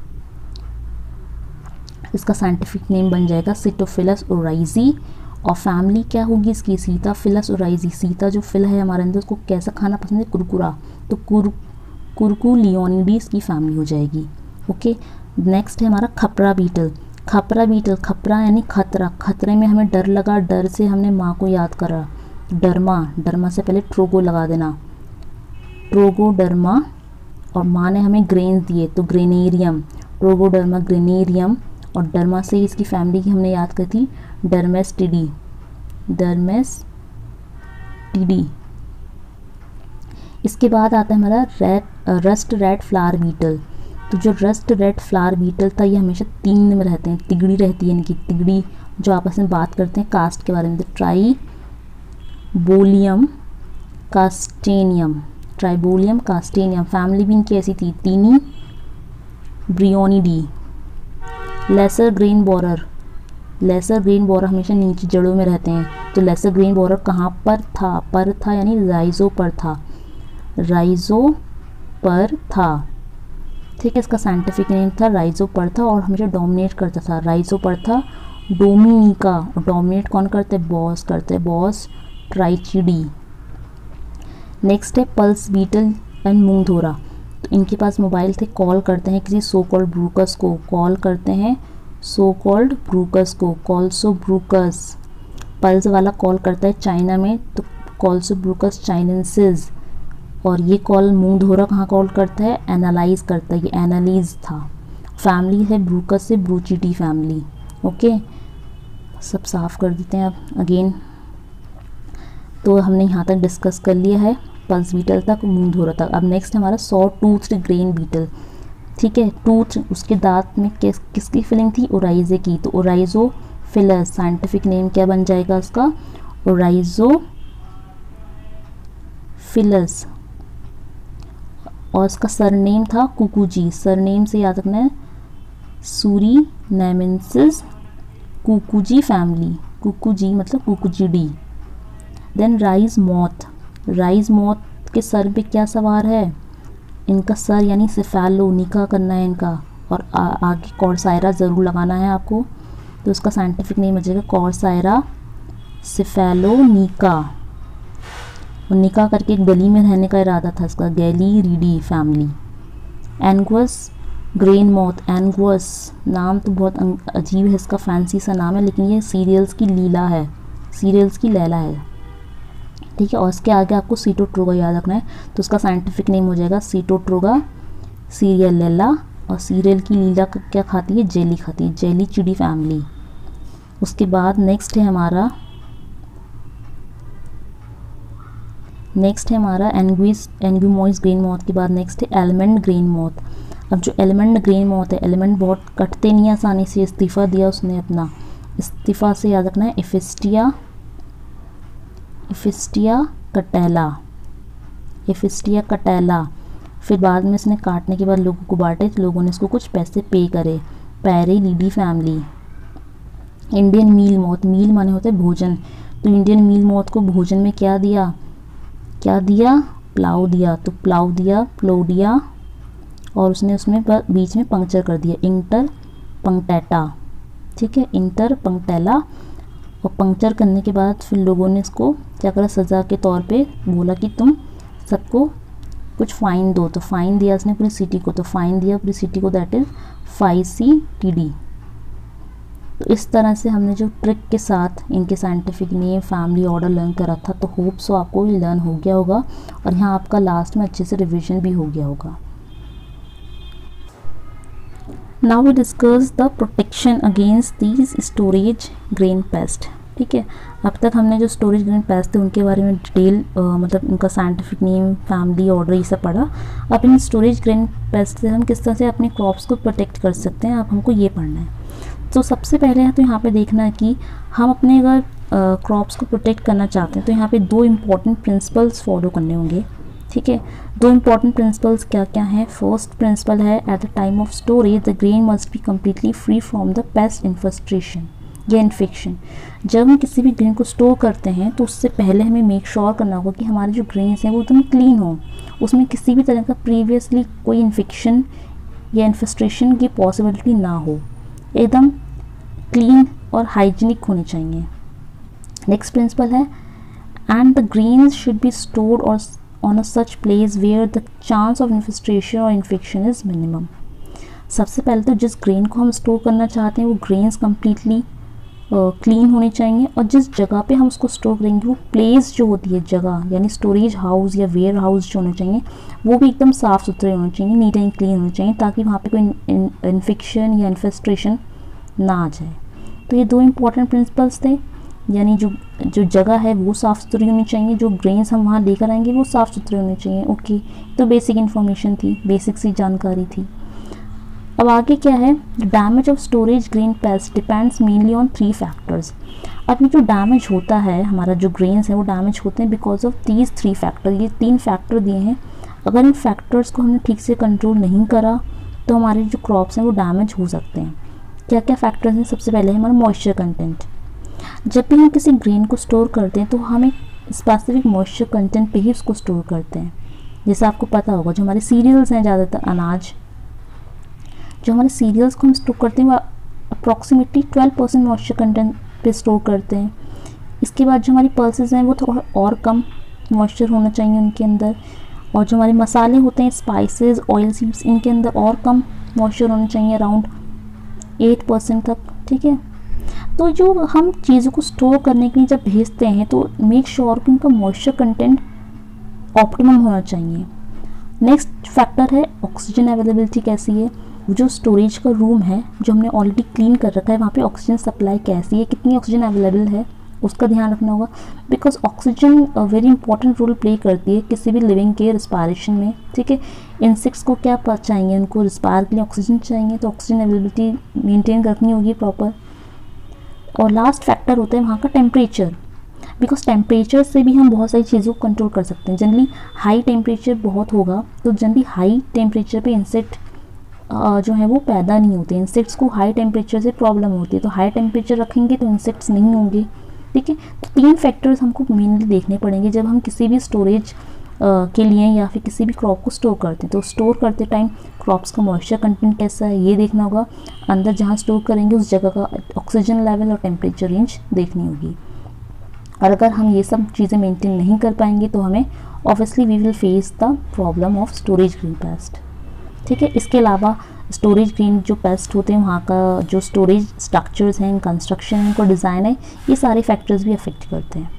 Speaker 1: इसका साइंटिफिक नेम बन जाएगा सिटोफिलस ओराइजी और फैमिली क्या होगी इसकी? सीता फिलस ओराइजी सीता जो फिल है हमारे अंदर, उसको कैसा खाना पसंद है? कुरकुरा। तो कुर कुरकू लियोनिडीज की फैमिली हो जाएगी। ओके नेक्स्ट है हमारा खपरा बीटल खपरा बीटल खपरा यानी खतरा। खतरे में हमें डर लगा, डर से हमने माँ को याद करा। डरमा। डरमा से पहले ट्रोगो लगा देना। ट्रोगो डरमा और माँ ने हमें ग्रेन दिए तो ग्रेनेरियम ट्रोगो डरमा ग्रेनेरियम और डरमा से इसकी फैमिली की हमने याद करी थी। डरमेस टीडी डरमेस टीडी इसके बाद आता है हमारा red rust red flour beetle तो जो रस्ट रेड फ्लावर बीटल था, ये हमेशा तीन में रहते हैं. तिगड़ी रहती है इनकी तिगड़ी, जो आपस में बात करते हैं कास्ट के बारे में. तो Tribolium castaneum Tribolium castaneum family भी इनकी ऐसी थी, Tenebrionidae lesser grain borer lesser grain borer हमेशा नीचे जड़ों में रहते हैं। तो लेसर ग्रीन बोरर कहाँ पर था? पर था यानी राइजो पर था। राइजो पर था। ठीक है, इसका साइंटिफिक नेम था राइजो पर था और हमेशा डोमिनेट करता था। राइजो पर था डोमिनिका डोमिनेट कौन करते बॉस करते बॉस ट्राइचिडी नेक्स्ट है पल्स बीटल एंड मूंगधोरा तो इनके पास मोबाइल थे कॉल करते हैं किसी सो कॉल्ड ब्रूकस को। कॉल करते हैं सो कॉल्ड ब्रूकस को कॉल्सो ब्रूकस पल्स वाला कॉल करता है चाइना में तो कॉल्सो ब्रूकस चाइनेंसिस और ये कॉल मुँह धोरा कहाँ कॉल करता है? एनालाइज करता है, ये एनालिज था। फैमिली है ब्रूकस से ब्रूचिटी फैमिली ओके सब साफ़ कर देते हैं अब अगेन तो हमने यहाँ तक डिस्कस कर लिया है पल्स बीटल तक, मुँह धोरा तक। अब नेक्स्ट हमारा सौ टूथ ग्रेन बीटल ठीक है? टूथ उसके दांत में किस, किसकी फिलिंग थी? ओराइजे की। तो ओराइजो फिलस साइंटिफिक नेम क्या बन जाएगा उसका? ओराइजो फिलस और उसका सरनेम था कुकुजी सरनेम से याद रखना है। सूरी नेमेंसिस कुकुजी फैमिली कुकुजी मतलब Cucujidae then rice moth rice moth के सर पे क्या सवार है? इनका सर यानी सिफेलोनिका करना है इनका और आ, आगे कॉर्सायरा ज़रूर लगाना है आपको। तो उसका साइंटिफिक नेम हो जाएगा कॉर्सायरा सिफेलोनिका और निका करके एक गली में रहने का इरादा था इसका Gelechiidae family. Angoumois grain moth Angoumois नाम तो बहुत अजीब है इसका फैंसी सा नाम है लेकिन ये सीरियल्स की लीला है सीरियल्स की लैला है। ठीक है, और इसके आगे आपको सीटोट्रोगा याद रखना है। तो उसका साइंटिफिक नेम हो जाएगा सीटोट्रोगा सीरियल लेला और सीरियल की लीला क्या खाती है? जेली खाती है। जेली चिड़ी फैमिली उसके बाद नेक्स्ट है हमारा नेक्स्ट है हमारा एनग्विस एनग्यूमोइस ग्रीन मौत के बाद नेक्स्ट है एलिमेंट ग्रीन मौत अब जो एलिमेंट ग्रीन मौत है एलिमेंट बहुत कटते नहीं आसानी से, इस्तीफ़ा दिया उसने अपना। इस्तीफ़ा से याद रखना है इफिस्टिया इफिस्टिया कटैला। इफिस्टिया कटैला। फिर बाद में इसने काटने के बाद लोगों को बांटे तो लोगों ने इसको कुछ पैसे पे करे। पैरे लीडी फैमिली। इंडियन मील मौत। मील माने होते हैं भोजन। तो इंडियन मील मौत को भोजन में क्या दिया? क्या दिया? प्लाव दिया। तो प्लाव दिया प्लोडिया और उसने उसमें बीच में पंक्चर कर दिया। इंटर पंक्टेटा ठीक है? Interpunctella. और पंक्चर करने के बाद फिर लोगों ने इसको क्या करा सज़ा के तौर पे? बोला कि तुम सबको कुछ फ़ाइन दो। तो फ़ाइन दिया उसने पूरी सिटी को। तो फ़ाइन दिया पूरी सिटी को that is five C T D तो इस तरह से हमने जो ट्रिक के साथ इनके scientific name family order learn करा था तो होप सो आपको ये लर्न हो गया होगा और यहाँ आपका लास्ट में अच्छे से रिविजन भी हो गया होगा। Now we discuss the protection against these storage grain pest ठीक है। अब तक हमने जो स्टोरेज ग्रेन पेस्ट थे, उनके बारे में डिटेल मतलब उनका साइंटिफिक नेम फैमिली ऑर्डर ये सब पढ़ा। अब इन स्टोरेज ग्रेन पेस्ट से हम किस तरह से अपने क्रॉप्स को प्रोटेक्ट कर सकते हैं अब हमको ये पढ़ना है। तो सबसे पहले है तो यहाँ पे देखना है कि हम अपने अगर क्रॉप्स को प्रोटेक्ट करना चाहते हैं तो यहाँ पे दो इंपॉर्टेंट प्रिंसिपल्स फॉलो करने होंगे। ठीक है? दो इंपॉर्टेंट प्रिंसिपल्स क्या क्या हैं? फ़र्स्ट प्रिंसिपल है at the time of storage the grain must be completely free from the pest infestation या इन्फेक्शन जब हम किसी भी ग्रेन को स्टोर करते हैं तो उससे पहले हमें मेक श्योर sure करना होगा कि हमारे जो ग्रेन्स हैं, वो एकदम क्लीन हो। उसमें किसी भी तरह का प्रीवियसली कोई इन्फेक्शन या इन्फेस्ट्रेशन की पॉसिबिलिटी ना हो। एकदम क्लीन और हाइजीनिक होने चाहिए। नेक्स्ट प्रिंसिपल है and the grains should be stored और on a such place where the chance of infestation और इन्फेक्शन इज़ मिनिमम सबसे पहले तो जिस ग्रेन को हम स्टोर करना चाहते हैं, वो ग्रेन्स कम्प्लीटली क्लीन होने चाहिए और जिस जगह पे हम उसको स्टोर करेंगे, वो प्लेस जो होती है जगह, यानी स्टोरेज हाउस या वेयर हाउस जो होने चाहिए, वो भी एकदम साफ़ सुथरे होने चाहिए नीट एंड क्लीन होने चाहिए, ताकि वहाँ पे कोई इन्फेक्शन या इन्फेस्ट्रेशन ना आ जाए। तो ये दो इंपॉर्टेंट प्रिंसिपल्स थे, यानी जो जो जगह है वो साफ़ सुथरी होनी चाहिए, जो ग्रेन्स हम वहाँ लेकर आएँगे वो साफ़ सुथरे होने चाहिए। ओके तो बेसिक इन्फॉर्मेशन थी बेसिक सी जानकारी थी। अब आगे क्या है? Damage of storage grain pest depends mainly on three factors अब ये जो डैमेज होता है, हमारा जो ग्रेन्स है, वो डैमेज होते हैं because of these three factor ये तीन फैक्टर दिए हैं। अगर इन फैक्टर्स को हमने ठीक से कंट्रोल नहीं करा तो हमारे जो क्रॉप्स हैं, वो डैमेज हो सकते हैं। क्या क्या फैक्टर्स हैं? सबसे पहले है हमारा मॉइस्चर कंटेंट जब भी हम किसी ग्रेन को स्टोर करते हैं तो हम एक स्पेसिफिक मॉइस्चर कंटेंट पे ही उसको स्टोर करते हैं। जैसे आपको पता होगा, जो हमारे सीरियल्स हैं, ज़्यादातर अनाज जो हमारे सीरियल्स को हम स्टोर करते हैं, वो approximately twelve percent moisture content पे स्टोर करते हैं। इसके बाद जो हमारी पल्सेस हैं, वो थोड़ा और कम मॉइस्चर होना चाहिए उनके अंदर। और जो हमारे मसाले होते हैं स्पाइसेस ऑयल सीड्स इनके अंदर और कम मॉइस्चर होना चाहिए अराउंड एट परसेंट तक, ठीक है? तो जो हम चीज़ों को स्टोर करने के लिए जब भेजते हैं तो मेक श्योर कि उनका मॉइस्चर कंटेंट ऑप्टिमम होना चाहिए। नेक्स्ट फैक्टर है ऑक्सीजन अवेलेबिलिटी कैसी है? जो स्टोरेज का रूम है, जो हमने ऑलरेडी क्लीन कर रखा है, वहाँ पे ऑक्सीजन सप्लाई कैसी है, कितनी ऑक्सीजन अवेलेबल है, उसका ध्यान रखना होगा। Because oxygen very important role play करती है किसी भी लिविंग के रिस्पायरेशन में, ठीक है? इंसेक्ट्स को क्या चाहिए उनको? रिस्पायर के लिए ऑक्सीजन चाहिए तो ऑक्सीजन अवेलेबिलिटी मेंटेन रखनी होगी प्रॉपर और लास्ट फैक्टर होता है वहाँ का टेम्परेचर बिकॉज़ टेम्परेचर से भी हम बहुत सारी चीज़ों को कंट्रोल कर सकते हैं। जनरली हाई टेम्परेचर बहुत होगा तो जनरली हाई टेम्परेचर पे इंसेक्ट जो है वो पैदा नहीं होते। इंसेक्ट्स को हाई टेम्परेचर से प्रॉब्लम होती है। तो हाई टेम्परेचर रखेंगे तो इंसेक्ट्स नहीं होंगे। ठीक है? तो तीन फैक्टर्स हमको मेनली देखने पड़ेंगे। जब हम किसी भी स्टोरेज के लिए या फिर किसी भी क्रॉप को स्टोर करते हैं तो स्टोर करते टाइम क्रॉप्स का मॉइस्चर कंटेंट कैसा है, ये देखना होगा। अंदर जहाँ स्टोर करेंगे, उस जगह का ऑक्सीजन लेवल और टेम्परेचर रेंज देखनी होगी। और अगर हम ये सब चीज़ें मेंटेन नहीं कर पाएँगे तो हमें obviously we will face the problem of storage grain pest ठीक है, इसके अलावा स्टोरेज ग्रीन जो पेस्ट होते हैं, वहाँ का जो स्टोरेज स्ट्रक्चर्स हैं कंस्ट्रक्शन है डिज़ाइन है, ये सारे फैक्टर्स भी अफेक्ट करते हैं।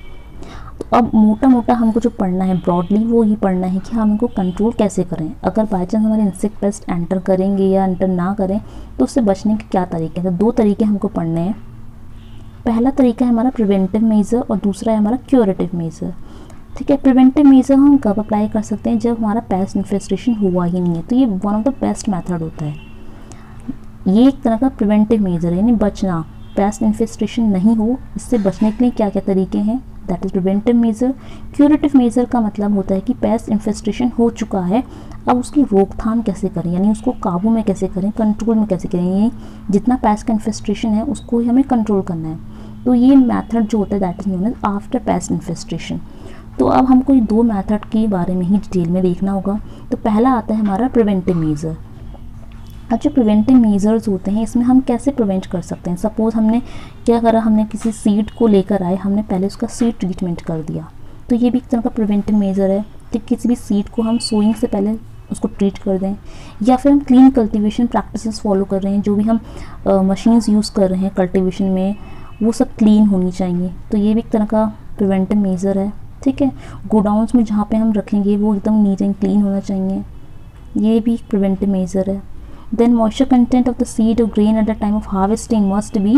Speaker 1: तो अब मोटा मोटा हमको जो पढ़ना है ब्रॉडली वो ये पढ़ना है कि हम इनको कंट्रोल कैसे करें? अगर बाई चांस हमारे इंसेक्ट पेस्ट एंटर करेंगे या एंटर ना करें तो उससे बचने के क्या तरीके हैं? तो दो तरीके हमको पढ़ने हैं। पहला तरीका है हमारा प्रिवेंटिव मेज़र और दूसरा है हमारा क्योरेटिव मेज़र ठीक है प्रिवेंटिव मेज़र हम कब अप्लाई कर सकते हैं? जब हमारा पेस्ट इन्फेस्टेशन हुआ ही नहीं है। तो ये one of the best method होता है। ये एक तरह का प्रिवेंटिव मेज़र है, यानी बचना। पेस्ट इन्फेस्टेशन नहीं हो, इससे बचने के लिए क्या क्या तरीके हैं? That is preventive measure curative measure का मतलब होता है कि पेस्ट इन्फेस्टेशन हो चुका है। अब उसकी रोकथाम कैसे करें? यानी उसको काबू में कैसे करें? कंट्रोल में कैसे करें? यानी जितना पेस्ट का इन्फेस्टेशन है, उसको ही हमें कंट्रोल करना है। तो ये मेथड जो होता है that is known as after pest infestation तो अब हमको ये दो मेथड के बारे में ही डिटेल में देखना होगा। तो पहला आता है हमारा प्रिवेंटिव मेज़र अब जो प्रिवेंटिव मेजर्स होते हैं, इसमें हम कैसे प्रिवेंट कर सकते हैं? सपोज़ हमने क्या करा? हमने किसी सीड को लेकर आए, हमने पहले उसका सीड ट्रीटमेंट कर दिया। तो ये भी एक तरह का प्रिवेंटिव मेजर है कि किसी भी सीड को हम सोइंग से पहले उसको ट्रीट कर दें। या फिर हम क्लीन कल्टीवेशन प्रैक्टिसेस फॉलो कर रहे हैं, जो भी हम मशीन्स यूज़ कर रहे हैं कल्टीवेशन में, वो सब क्लीन होनी चाहिए। तो ये भी एक तरह का प्रिवेंटिव मेज़र है। ठीक है? गोडाउंस में जहाँ पे हम रखेंगे, वो एकदम नीट एंड क्लीन होना चाहिए। ये भी प्रिवेंटिव मेज़र है। Then moisture content of the seed or grain at the time of harvesting must be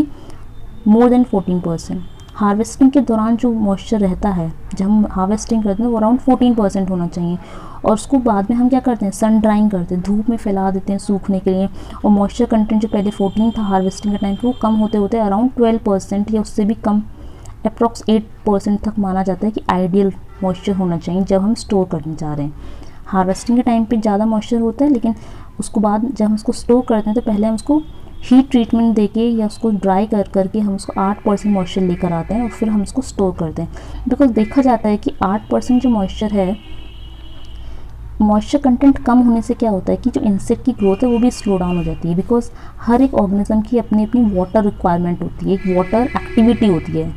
Speaker 1: more than 14 percent harvesting के दौरान जो मॉइस्चर रहता है, जब हम हार्वेस्टिंग करते हैं, वो अराउंड 14 परसेंट होना चाहिए। और उसको बाद में हम क्या करते हैं? सन ड्राइंग करते हैं। धूप में फैला देते हैं सूखने के लिए। और मॉइस्चर कंटेंट जो पहले 14 था हार्वेस्टिंग के टाइम पे, वो कम होते होते अराउंड 12 परसेंट या उससे भी कम अप्रॉक्स एट परसेंट तक माना जाता है कि आइडियल मॉइस्चर होना चाहिए जब हम स्टोर करने जा रहे हैं। हार्वेस्टिंग के टाइम पे ज़्यादा मॉइस्चर होता है, लेकिन उसको बाद जब हम उसको स्टोर करते हैं तो पहले हम उसको हीट ट्रीटमेंट देके या उसको ड्राई कर, करके हम उसको आठ परसेंट मॉइस्चर लेकर आते हैं और फिर हम उसको स्टोर करते हैं। बिकॉज़ देखा जाता है कि आठ परसेंट जो मॉइस्चर है, मॉइस्चर कंटेंट कम होने से क्या होता है कि जो इंसेक्ट की ग्रोथ है, वो भी स्लो डाउन हो जाती है। बिकॉज़ हर एक ऑर्गेनिज्म की अपनी अपनी वाटर रिक्वायरमेंट होती है, एक वाटर एक्टिविटी होती है।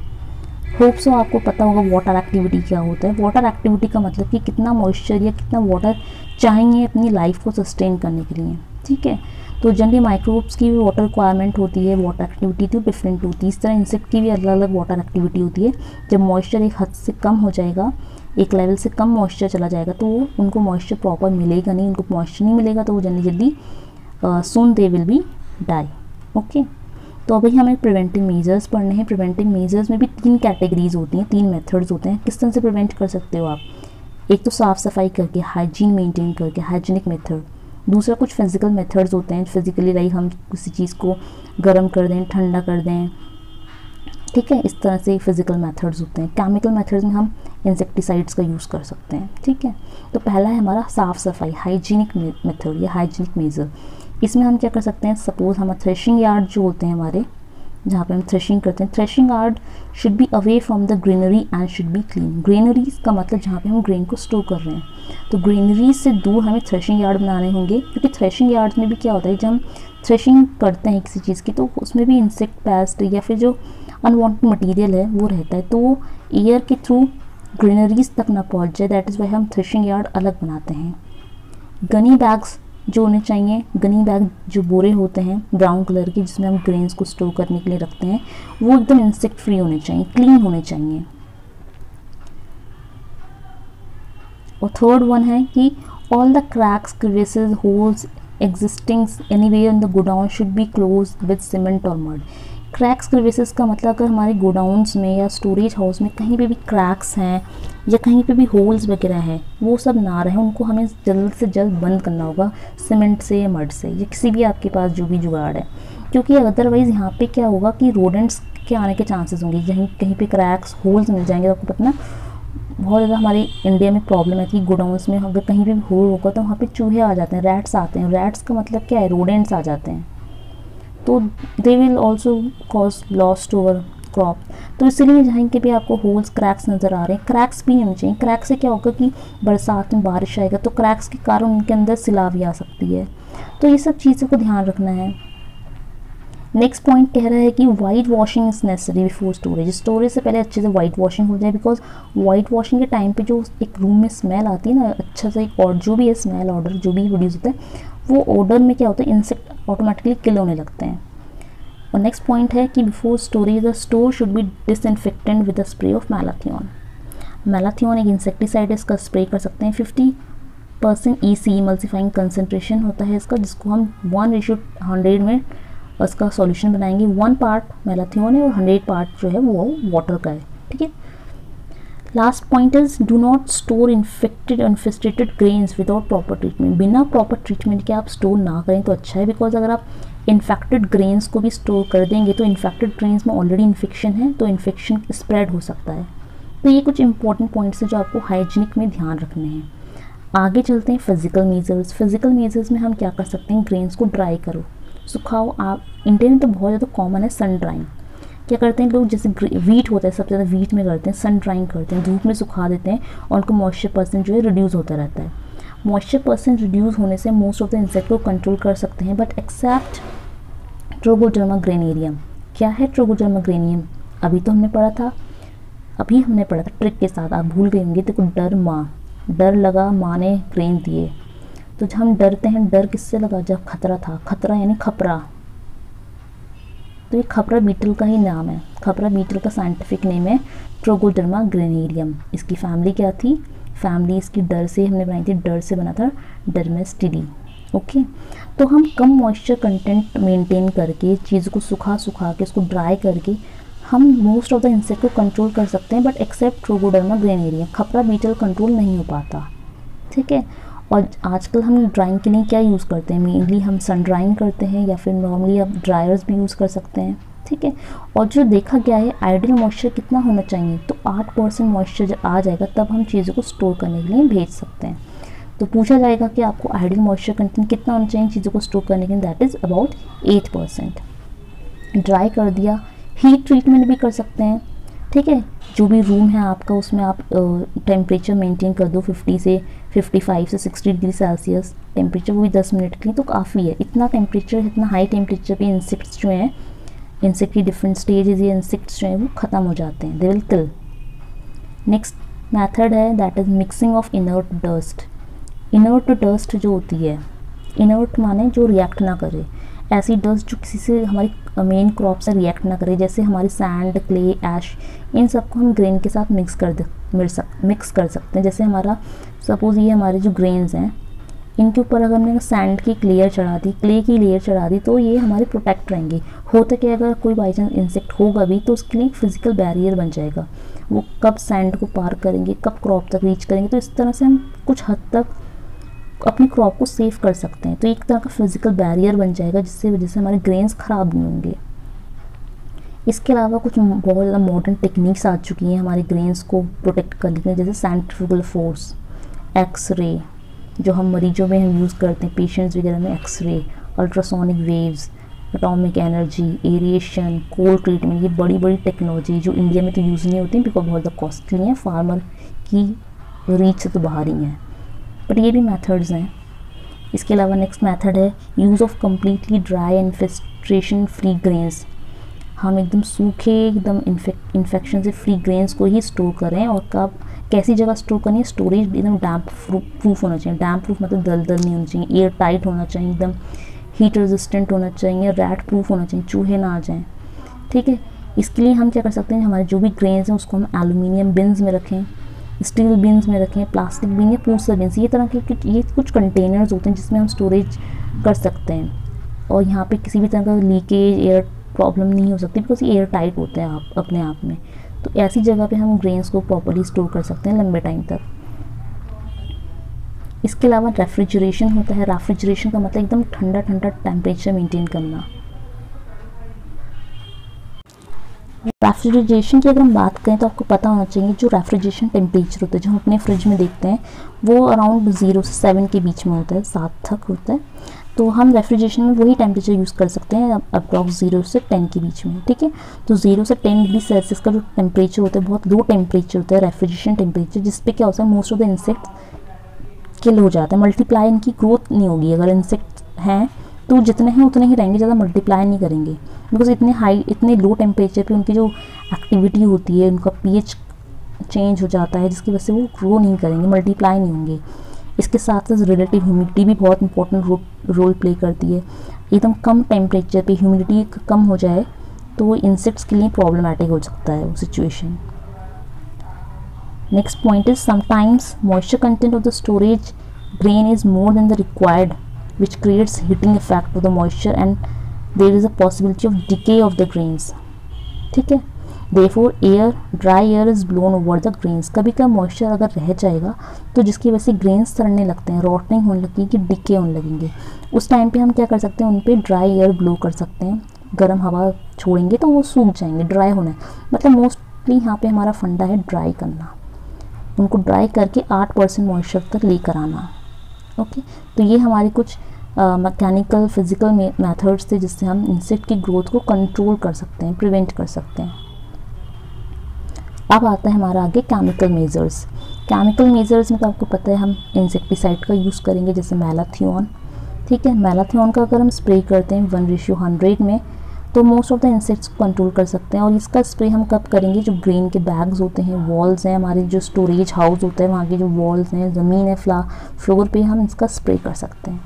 Speaker 1: होप सो आपको पता होगा वाटर एक्टिविटी क्या होता है। वाटर एक्टिविटी का मतलब कि कितना मॉइस्चर या कितना वाटर चाहिए अपनी लाइफ को सस्टेन करने के लिए। ठीक है? तो जनरली माइक्रोब्स की भी वाटर रिक्वायरमेंट होती है वाटर एक्टिविटी तो डिफरेंट होती है। इस तरह इंसेक्ट की भी अलग अलग वाटर एक्टिविटी होती है। जब मॉइस्चर एक हद से कम हो जाएगा, एक लेवल से कम मॉइस्चर चला जाएगा तो उनको मॉइस्चर प्रॉपर मिलेगा नहीं। उनको मॉइस्चर नहीं मिलेगा तो वो जल्दी जल्दी soon they will be die okay तो अभी हमें प्रिवेंटिव मेजर्स पढ़ने हैं। प्रिवेंटिव मेजर्स में भी तीन कैटेगरीज होती हैं, तीन मेथड्स होते हैं। किस तरह से प्रिवेंट कर सकते हो आप? एक तो साफ़ सफ़ाई करके हाइजीन मेंटेन करके हाइजीनिक मेथड दूसरा कुछ फ़िज़िकल मेथड्स होते हैं फिज़िकली लाइक हम किसी चीज़ को गर्म कर दें, ठंडा कर दें। ठीक है, इस तरह से फ़िज़िकल मेथड्स होते हैं। केमिकल मेथड्स में हम इंसेक्टिसाइड्स का यूज़ कर सकते हैं। ठीक है? तो पहला है हमारा साफ़ सफ़ाई हाइजीनिक मेथड या हाइजीनिक मेज़र इसमें हम क्या कर सकते हैं? सपोज़ हम थ्रेशिंग यार्ड जो होते हैं हमारे, जहाँ पे हम थ्रेशिंग करते हैं threshing yard should be away from the greenery and should be clean greeneries का मतलब जहाँ पे हम ग्रेन को स्टोर कर रहे हैं। तो ग्रीनरीज से दूर हमें थ्रेशिंग यार्ड बनाने होंगे, क्योंकि थ्रेशिंग यार्ड में भी क्या होता है, जब हम थ्रेशिंग करते हैं किसी चीज़ की तो उसमें भी इंसेक्ट पेस्ट या फिर जो अनवांटेड मटेरियल है, वो रहता है। तो एयर के थ्रू ग्रीनरीज तक ना पहुँच जाए दैट इज़ वाई हम थ्रेशिंग यार्ड अलग बनाते हैं। गनी बैग्स जो होने चाहिए। गनी बैग जो बोरे होते हैं, ब्राउन कलर के, जिसमें हम ग्रेन्स को स्टोर करने के लिए रखते हैं, वो एकदम इंसेक्ट फ्री होने चाहिए क्लीन होने चाहिए। और थर्ड वन है कि all the cracks crevices holes existing any way in the godown should be close with cement और मड क्रैक्स क्रिवेसेस का मतलब अगर हमारे गोडाउंस में या स्टोरेज हाउस में कहीं पे भी क्रैक्स हैं या कहीं पे भी होल्स वगैरह हैं, वो सब ना रहे, उनको हमें जल्द से जल्द बंद करना होगा सीमेंट से या मड से, या किसी भी आपके पास जो भी जुगाड़ है। क्योंकि अदरवाइज़ यहाँ पे क्या होगा कि रोडेंट्स के आने के चांसेस होंगे कहीं कहीं पे क्रैक्स होल्स मिल जाएँगे। तो आपको पता बहुत ज़्यादा हमारे इंडिया में प्रॉब्लम है कि गोडाउंस में अगर कहीं भी होल होगा तो वहाँ पे चूहे आ जाते हैं रैट्स आते हैं। रैट्स का मतलब क्या है? रोडेंट्स आ जाते हैं। तो they will also cause loss to our crop तो इसलिए जहाँ के भी आपको होल्स क्रैक्स नज़र आ रहे हैं। क्रैक्स भी होने चाहिए। क्रैक से क्या होगा कि बरसात में बारिश आएगा तो क्रैक्स के कारण उनके अंदर सिलावी आ सकती है। तो ये सब चीज़ों को ध्यान रखना है। नेक्स्ट पॉइंट कह रहा है कि whitewashing is necessary before storage storage से पहले अच्छे से वाइट वॉशिंग हो जाए बिकॉज़ वाइट वॉशिंग के टाइम पे जो एक रूम में स्मेल आती है ना अच्छा सा एक और जो भी है स्मेल ऑर्डर जो भी प्रोड्यूस होता है वो ऑर्डर में क्या होता है इंसेक्ट ऑटोमेटिकली किल होने लगते हैं। और नेक्स्ट पॉइंट है कि before storage the store should be disinfectant with the spray of malathion malathion एक इंसेक्टिसाइड इसका स्प्रे कर सकते हैं। Fifty percent E C emulsifying concentration होता है इसका, जिसको हम वन रेशो हंड्रेड में उसका सॉल्यूशन बनाएँगे। वन पार्ट मैलाथियन है और हंड्रेड पार्ट जो है वो वाटर का है, ठीक है? Last point is do not store infected infestated grains without proper treatment बिना प्रॉपर ट्रीटमेंट के आप स्टोर ना करें तो अच्छा है बिकॉज़ अगर आप इन्फेक्टेड ग्रेन्स को भी स्टोर कर देंगे तो इन्फेक्टेड ग्रेन्स में ऑलरेडी इन्फेक्शन है तो इन्फेक्शन स्प्रेड हो सकता है। तो ये कुछ इंपॉर्टेंट पॉइंट्स हैं जो आपको हाइजीनिक में ध्यान रखने हैं। आगे चलते हैं फ़िज़िकल मेजर्स फ़िज़िकल मेजर्स में हम क्या कर सकते हैं? ग्रेन्स को ड्राई करो। सुखाओ। आप इंडिया में तो बहुत ज़्यादा कॉमन है सन ड्राइंग क्या करते हैं लोग? जैसे वीट होता है, सबसे ज़्यादा वीट में करते हैं सन ड्राइंग करते हैं, धूप में सुखा देते हैं और उनको मॉइस्चर परसेंट जो है रिड्यूस होता रहता है। मॉइस्चर परसेंट रिड्यूस होने से मोस्ट ऑफ़ द इंसेक्ट को कंट्रोल कर सकते हैं बट एक्सेप्ट ट्रोगोडर्मा ग्रेनेरियम क्या है ट्रोगोडर्मा ग्रेनियम अभी तो हमने पढ़ा था। अभी हमने पढ़ा था ट्रिक के साथ। आप भूल गए होंगे तो डर माँ। डर लगा माँ ने ग्रेन दिए। तो जब हम डरते हैं, डर किससे लगा? जब खतरा था। खतरा यानी खपरा। तो ये खपरा बीटल का ही नाम है। खपरा बीटल का साइंटिफिक नेम है ट्रोगोडर्मा ग्रेनेरियम इसकी फैमिली क्या थी? फैमिली इसकी डर से हमने बनाई थी, डर से बना था डरमेस्टिडी ओके तो हम कम मॉइस्चर कंटेंट मेंटेन करके, चीज़ को सुखा सुखा के, उसको ड्राई करके, हम मोस्ट ऑफ़ द इंसेक्ट को कंट्रोल कर सकते हैं but except Trogoderma granarium khapra beetle control नहीं हो पाता। ठीक है? और आजकल हम ड्राइंग के लिए क्या यूज़ करते हैं? मेनली हम सन ड्राइंग करते हैं या फिर नॉर्मली आप ड्रायर्स भी यूज़ कर सकते हैं, ठीक है? और जो देखा गया है आइडियल मॉइस्चर कितना होना चाहिए? तो आठ परसेंट मॉइस्चर जब आ जाएगा, तब हम चीज़ों को स्टोर करने के लिए भेज सकते हैं। तो पूछा जाएगा कि आपको आइडियल मॉइस्चर कंटेंट कितना होना चाहिए चीज़ों को स्टोर करने के लिए? That is about eight percent dry कर दिया हीट ट्रीटमेंट भी कर सकते हैं, ठीक है? जो भी रूम है आपका, उसमें आप टेम्परेचर मेंटेन कर दो 50 से 55 से 60 डिग्री सेल्सियस टेम्परेचर वो भी 10 मिनट के लिए तो काफ़ी है। इतना टेम्परेचर इतना हाई टेम्परेचर पे इंसेक्ट्स जो हैं इंसेक्ट की डिफरेंट स्टेजेस ये इंसेक्ट्स जो हैं, वो ख़त्म हो जाते हैं। They will kill next method है that is mixing of inert dust inert dust जो होती है इनर्ट माने जो रिएक्ट ना करे। ऐसी डस्ट जो किसी से हमारी मेन क्रॉप से रिएक्ट ना करे, जैसे हमारी सैंड क्ले ऐश इन सबको हम ग्रेन के साथ मिक्स कर दे, मिल सक मिक्स कर सकते हैं। जैसे हमारा सपोज़ ये हमारे जो ग्रेन्स हैं, इनके ऊपर अगर हमने सैंड की लेयर चढ़ा दी क्ले की लेयर चढ़ा दी तो ये हमारे प्रोटेक्ट रहेंगे। होता कि अगर कोई बाई चांस इंसेक्ट होगा भी तो उसके लिए फ़िज़िकल बैरियर बन जाएगा। वो कब सैंड को पार करेंगे, कब क्रॉप तक रीच करेंगे तो इस तरह से हम कुछ हद तक अपनी क्रॉप को सेव कर सकते हैं। तो एक तरह का फ़िज़िकल बैरियर बन जाएगा जिससे वजह से हमारे ग्रेन्स ख़राब नहीं होंगे। इसके अलावा कुछ बहुत ज़्यादा मॉडर्न टेक्निक्स आ चुकी हैं हमारे ग्रेन्स को प्रोटेक्ट करने के लिए जैसे सेंट्रिफुगल फोर्स एक्सरे जो हम मरीजों में हम यूज़ करते हैं पेशेंट्स वगैरह में X ray ultrasonic waves atomic energy aeration cold treatment ये बड़ी बड़ी टेक्नोलॉजी जो इंडिया में तो यूज़ नहीं होती बिकॉज़ बहुत ज़्यादा कॉस्टली है। फार्मर की रीच से तो बाहर ही हैं। बट ये भी मेथड्स हैं। इसके अलावा नेक्स्ट मेथड है use of completely dry infestation free grains हम एकदम सूखे, एकदम इन्फेक्शन से फ्री ग्रेन्स को ही स्टोर करें और कब, कैसी जगह स्टोर करनी है? स्टोरेज एकदम डैम्प प्रूफ होना चाहिए। डैम्प प्रूफ मतलब दल दल नहीं होना चाहिए। एयर टाइट होना चाहिए, एकदम हीट रेजिस्टेंट होना चाहिए रैट प्रूफ होना चाहिए, चूहे ना आ जाएँ। ठीक है? इसके लिए हम क्या कर सकते हैं? हमारे जो भी ग्रेन्स हैं, उसको हम एलुमिनियम बिन्स में रखें। स्टील बिन्स में रखें, प्लास्टिक बिन या पूसा बिन्स, ये तरह के ये कुछ कंटेनर्स होते हैं जिसमें हम स्टोरेज कर सकते हैं। और यहाँ पे किसी भी तरह का लीकेज एयर प्रॉब्लम नहीं हो सकती बिकॉज़ एयर टाइट होते हैं आप, अपने आप में। तो ऐसी जगह पे हम ग्रेन्स को प्रॉपरली स्टोर कर सकते हैं लंबे टाइम तक। इसके अलावा रेफ्रिजरेशन होता है। रेफ्रिजरेशन का मतलब एकदम ठंडा ठंडा टेम्परेचर मेंटेन करना। रेफ्रिजरेशन की अगर हम बात करें तो आपको पता होना चाहिए जो रेफ्रिजरेशन टेम्परेचर होता है, जो हम अपने फ्रिज में देखते हैं, वो अराउंड ज़ीरो से सेवन के बीच में होता है, सात तक होता है। तो हम रेफ्रिजरेशन में वही टेम्परेचर यूज़ कर सकते हैं अप्रॉक्स ज़ीरो से टेन के बीच में, ठीक है? तो ज़ीरो से टेन डिग्री सेल्सियस का जो टेम्परेचर होता है, बहुत लो टेम्परेचर होता है रेफ्रिजरेशन टेम्परेचर जिसपे क्या होता है most of the insect kill हो जाता है। मल्टीप्लाई इनकी ग्रोथ नहीं होगी, अगर इंसेक्ट हैं तो जितने हैं उतने ही रहेंगे ज़्यादा मल्टीप्लाई नहीं करेंगे। बिकॉज़ इतने हाई इतने लो टेम्परेचर पे उनकी जो एक्टिविटी होती है उनका पीएच चेंज हो जाता है जिसकी वजह से वो ग्रो नहीं करेंगे मल्टीप्लाई नहीं होंगे। इसके साथ साथ रिलेटिव ह्यूमिडिटी भी बहुत इंपॉर्टेंट रो, रोल प्ले करती है। एकदम कम टेम्परेचर पे ह्यूमिडिटी कम हो जाए तो वो इंसेक्ट्स के लिए प्रॉब्लमेटिक हो सकता है वो situation next point is sometimes moisture content of the storage grain is more than the required which creates heating effect of the moisture and there is a possibility of decay of the grains. ठीक है? Therefore air dry air is blown over the grains कभी कभी moisture अगर रह जाएगा तो जिसकी वजह से ग्रेन्स सड़ने लगते हैं रॉटनिंग होने लगेगी डिके होने लगेंगे। उस टाइम पे हम क्या कर सकते हैं? उन पर ड्राई एयर ब्लो कर सकते हैं। गर्म हवा छोड़ेंगे तो वो सूख जाएँगे ड्राई होने मतलब मोस्टली यहाँ पे हमारा फंडा है ड्राई करना। उनको ड्राई करके आठ परसेंट मॉइस्चर तक लेकर आना। ओके? तो ये हमारे कुछ मैकेनिकल फ़िज़िकल मेथड्स थे जिससे हम इंसेक्ट की ग्रोथ को कंट्रोल कर सकते हैं प्रिवेंट कर सकते हैं। अब आता है हमारा आगे केमिकल मेजर्स केमिकल मेजर्स में तो आपको पता है हम इंसेक्टिसाइड का यूज़ करेंगे, जैसे मेलाथियन। ठीक है? मेलाथियन का अगर हम स्प्रे करते हैं वन रेशियो हंड्रेड में तो मोस्ट ऑफ़ द इंसेक्ट्स को कंट्रोल कर सकते हैं। और इसका स्प्रे हम कब करेंगे? जो ग्रेन के बैग्स होते हैं वॉल्स हैं, हमारे जो स्टोरेज हाउस होते हैं, वहाँ के जो वॉल्स हैं, ज़मीन है फ्ला फ्लोर पे हम इसका स्प्रे कर सकते हैं।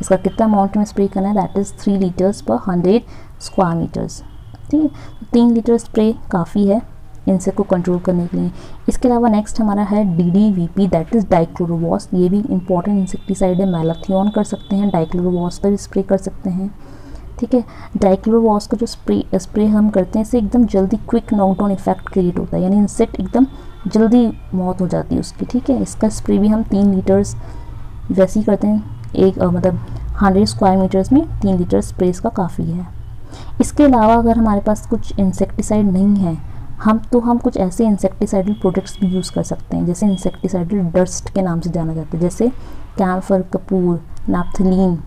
Speaker 1: इसका कितना अमाउंट में स्प्रे करना है? That is three litres per hundred square metres ठीक है? तीन लीटर स्प्रे काफ़ी है इंसेक्ट को कंट्रोल करने के लिए। इसके अलावा नेक्स्ट हमारा है D D V P that is dichlorvos ये भी इंपॉर्टेंट इंसेक्टिसाइड है मैलाथियन कर सकते हैं डाइक्लोरोवॉस पर स्प्रे कर सकते हैं। ठीक है? डाइक्लोरोवॉस का जो स्प्रे स्प्रे हम करते हैं इससे एकदम जल्दी क्विक नॉकडाउन इफ़ेक्ट क्रिएट होता है। यानी इंसेक्ट एकदम जल्दी मौत हो जाती है उसकी ठीक है? इसका स्प्रे भी हम तीन लीटर्स वैसे ही करते हैं। एक आ, मतलब हंड्रेड स्क्वायर मीटर्स में तीन लीटर स्प्रे का काफ़ी है। इसके अलावा अगर हमारे पास कुछ इंसेक्टिसाइड नहीं है हम तो हम कुछ ऐसे इंसेक्टिसाइडल प्रोडक्ट्स भी यूज़ कर सकते हैं जैसे इंसेक्टिसाइडल डस्ट के नाम से जाना जाता है जैसे कैम्फर कपूर नाप्थलीन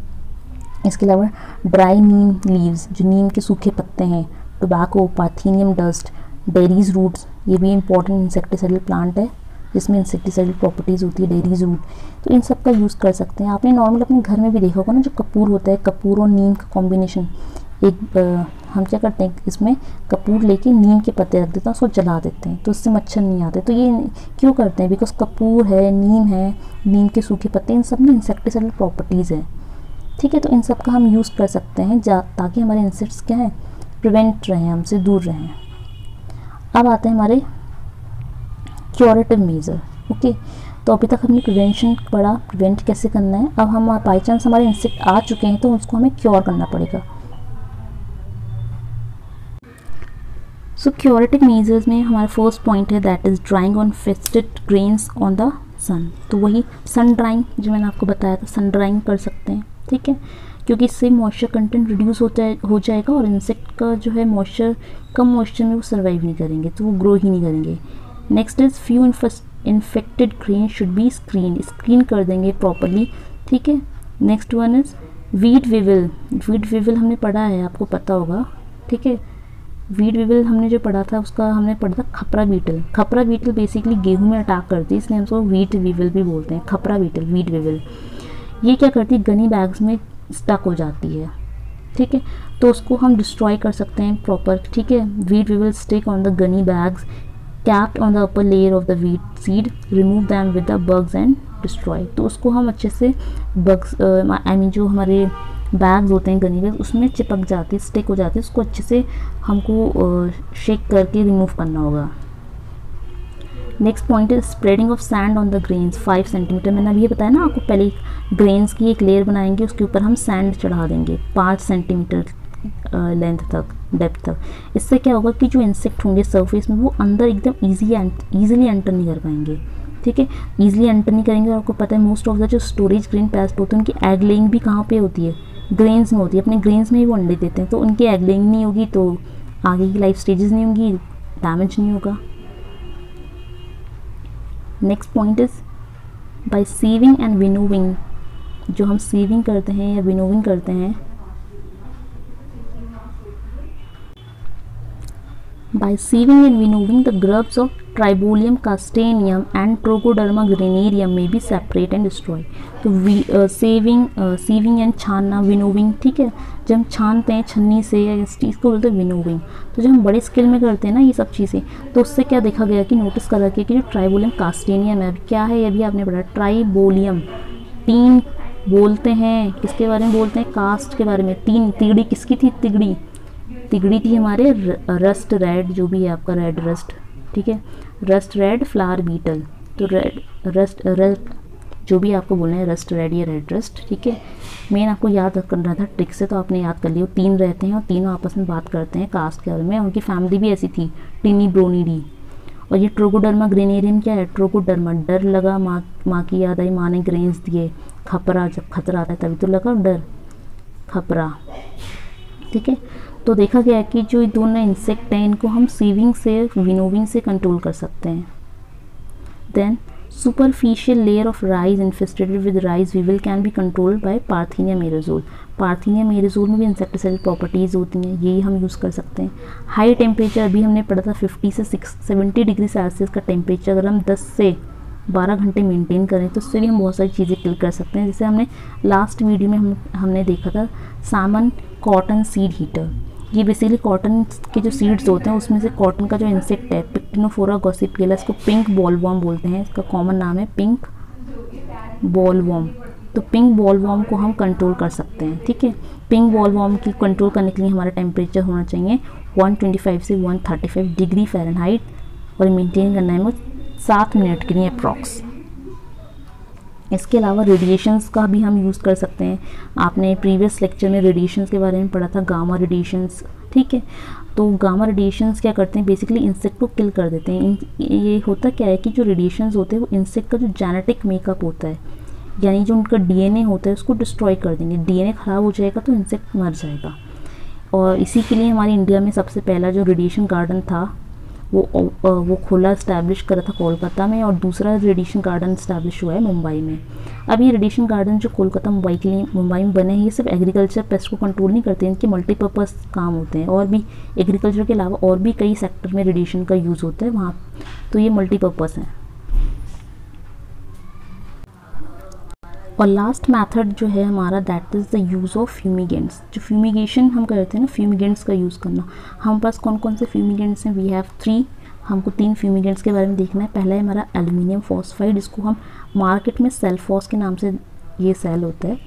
Speaker 1: इसके अलावा ड्राई नीम लीव्स जो नीम के सूखे पत्ते हैं tobacco parthenium dust derris roots ये भी इंपॉर्टेंट इंसेक्टिसाइडल प्लांट है जिसमें इंसेक्टिसाइडल प्रॉपर्टीज़ होती है डेरीज रूट तो इन सब का यूज़ कर सकते हैं। आपने नॉर्मल अपने घर में भी देखा होगा ना जो कपूर होता है कपूर और नीम का कॉम्बिनेशन एक आ, हम क्या करते हैं इसमें कपूर लेके नीम के पत्ते रख देते हैं उसको जला देते हैं तो उससे मच्छर नहीं आते। तो ये क्यों करते हैं? बिकॉज़ कपूर है नीम है नीम के सूखे पत्ते इन सब में इंसेक्टिसाइडल प्रॉपर्टीज़ हैं। ठीक है तो इन सब का हम यूज़ कर सकते हैं ताकि हमारे इंसेक्ट्स क्या है प्रिवेंट रहें, हमसे दूर रहें। अब आते हैं हमारे क्योरेटिव मेज़र ओके तो अभी तक हमने प्रिवेंशन पढ़ा प्रिवेंट कैसे करना है? अब हम बाई चांस हमारे इंसेक्ट आ चुके हैं तो उसको हमें क्योर करना पड़ेगा। सो क्योरेटिव मेजर्स में हमारा फ़र्स्ट पॉइंट है that is drying infested grains on the sun तो वही सन ड्राइंग जो मैंने आपको बताया था सन ड्राइंग कर सकते हैं। ठीक है? क्योंकि इससे मॉइस्चर कंटेंट रिड्यूस होता है, हो जाएगा और इंसेक्ट का जो है मॉइस्चर कम मॉइस्चर में वो सर्वाइव नहीं करेंगे तो वो ग्रो ही नहीं करेंगे। Next is few infected grain should be screen screen कर देंगे प्रॉपरली ठीक है? Next one is wheat weevil wheat weevil हमने पढ़ा है, आपको पता होगा, ठीक है? वीट विविल हमने जो पढ़ा था, उसका हमने पढ़ा था खपरा बीटल। खपरा बीटल बेसिकली गेहूँ में अटैक करती है, इसलिए हम उसको वीट विविल भी बोलते हैं, खपरा बीटल वीट विविल ये क्या करती है? गनी बैग्स में स्टक हो जाती है। ठीक है? तो उसको हम डिस्ट्रॉय कर सकते हैं प्रॉपर ठीक है? Wheat we will stick on the gunny bags kept on the upper layer of the wheat seed remove them with the bugs and destroy तो उसको हम अच्छे से बग्स आई मीन जो हमारे बैग्स होते हैं गनी बैग उसमें चिपक जाती है स्टिक हो जाती है, उसको अच्छे से हमको शेक करके रिमूव करना होगा। Next point is spreading of sand on the grains five centimetre मैंने अभी ये बताया ना, आपको पहले ग्रेन्स की एक लेयर बनाएँगे, उसके ऊपर हम सैंड चढ़ा देंगे, पाँच सेंटीमीटर लेंथ तक डेप्थ तक। इससे क्या होगा कि जो इंसेक्ट होंगे सरफेस में, वो अंदर एकदम ईजी ईजिली एंटर नहीं कर पाएँगे। ठीक है? ईजिली एंटर नहीं करेंगे, और आपको पता है मोस्ट ऑफ़ द जो स्टोरेज ग्रेन पेस्ट होते हैं, उनकी एग भी कहाँ पे होती है? ग्रेन्स में होती है। अपने ग्रेन्स में ही वो अंडे देते हैं तो उनकी एग नहीं होगी तो आगे की लाइफ स्टेजेस नहीं होंगी डैमेज नहीं होगा। Next point is by sieving and winnowing जो हम सीविंग करते हैं या विनोविंग करते हैं By sieving and winnowing, the grubs of Tribolium castaneum and Trochoderma granarium may be separate and destroyed. तो सेविंग सीविंग एंड छानना विनोविंग ठीक है? जब हम छानते हैं छन्नी से या इस चीज़ को बोलते हैं विनोविंग तो जब हम बड़े स्केल में करते हैं ना ये सब चीज़ें तो उससे क्या देखा गया कि नोटिस करा गया कि जो ट्राइबोलियम कास्टेनियम है, क्या है ये भी आपने पढ़ा? ट्राइबोलियम तीन बोलते हैं, किसके बारे में बोलते हैं? कास्ट के बारे में। तीन, तिगड़ी, किसकी थी? तिगड़ी। तिगड़ी थी हमारे रस्ट रेड जो भी है आपका रेड रस्ट ठीक है? Rust red, flower beetle. तो रेड, रस्ट रेड जो भी आपको बोलना है, रस्ट रेड या रेड रस्ट, ठीक है? मेन आपको याद करना था, ट्रिक से तो आपने याद कर लिया तीन रहते हैं और तीनों आपस में बात करते हैं कास्ट के बारे में। उनकी फैमिली भी ऐसी थी, टिनी ब्रोनीडी और ये ट्रोकोडर्मा ग्रेनेरियम क्या है? ट्रोकोडर्मा डर लगा, माँ माँ की याद आई, माँ ने ग्रेन्स दिए, खपरा, जब खतरा आता है तभी तो लगा डर, खपरा, ठीक है? तो देखा गया कि जो दोनों इंसेक्ट हैं, इनको हम सीविंग से विनोविंग से कंट्रोल कर सकते हैं। Then superficial layer of rice infested with rice weevil can be controlled by पार्थिनिया मेरेजोल पार्थिनिया मेरेजोल में भी इंसेक्टिसाइड प्रॉपर्टीज़ होती हैं, यही हम यूज़ कर सकते हैं। हाई टेम्परेचर अभी हमने पढ़ा था 50 से 6 70 डिग्री सेल्सियस का टेम्परेचर अगर हम 10 से 12 घंटे मेंटेन करें तो उससे भी हम बहुत सारी चीज़ें किल कर सकते हैं। जैसे हमने लास्ट वीडियो में हम, हमने देखा था सामन कॉटन सीड हीटर ये बेसिकली कॉटन के जो सीड्स होते हैं, उसमें से कॉटन का जो इंसेक्ट है पिक्टिनोफोरा गॉसिपियला इसको पिंक बॉलवॉम बोलते हैं। इसका कॉमन नाम है पिंक बॉलवॉम तो पिंक बॉलवॉम को हम कंट्रोल कर सकते हैं, ठीक है? पिंक बॉलवॉम की कंट्रोल करने के लिए हमारा टेम्परेचर होना चाहिए 125 से 135 डिग्री फ़ारेनहाइट और मेंटेन करना है सात मिनट के लिए अप्रॉक्स इसके अलावा रेडिएशंस का भी हम यूज़ कर सकते हैं। आपने प्रीवियस लेक्चर में रेडिएशंस के बारे में पढ़ा था गामा रेडिएशंस ठीक है? तो गामा रेडिएशंस क्या करते हैं? बेसिकली इंसेक्ट को किल कर देते हैं। ये होता क्या है कि जो रेडिएशंस होते हैं, वो इंसेक्ट का जो जेनेटिक मेकअप होता है, यानी जो उनका डीएनए होता है, उसको डिस्ट्रॉय कर देंगे। डीएनए ख़राब हो जाएगा तो इंसेक्ट मर जाएगा। और इसी के लिए हमारे इंडिया में सबसे पहला जो रेडिएशन गार्डन था वो वो खुला इस्टेब्लिश करा था कोलकाता में और दूसरा रेडिएशन गार्डन इस्टेब्लिश हुआ है मुंबई में। अब ये रेडिएशन गार्डन जो कोलकाता, मुंबई के लिए, मुंबई में बने हैं, ये सिर्फ़ एग्रीकल्चर पेस्ट को कंट्रोल नहीं करते, इनके मल्टीपर्पज़ काम होते हैं और भी एग्रीकल्चर के अलावा और भी कई सेक्टर में रेडिएशन का यूज़ होता है वहाँ। तो ये मल्टीपर्पज़ हैं। और लास्ट मेथड जो है हमारा that is the use of fumigants जो फ्यूमिगेशन हम करते हैं ना फ्यूमिगेंट्स का यूज़ करना। हम पास कौन कौन से फ्यूमिगेंट्स हैं? वी हैव थ्री हमको तीन फ्यूमिगेंट्स के बारे में देखना है। पहला है हमारा एल्यूमिनियम फॉस्फाइड इसको हम मार्केट में सेल्फॉस के नाम से ये सेल होता है।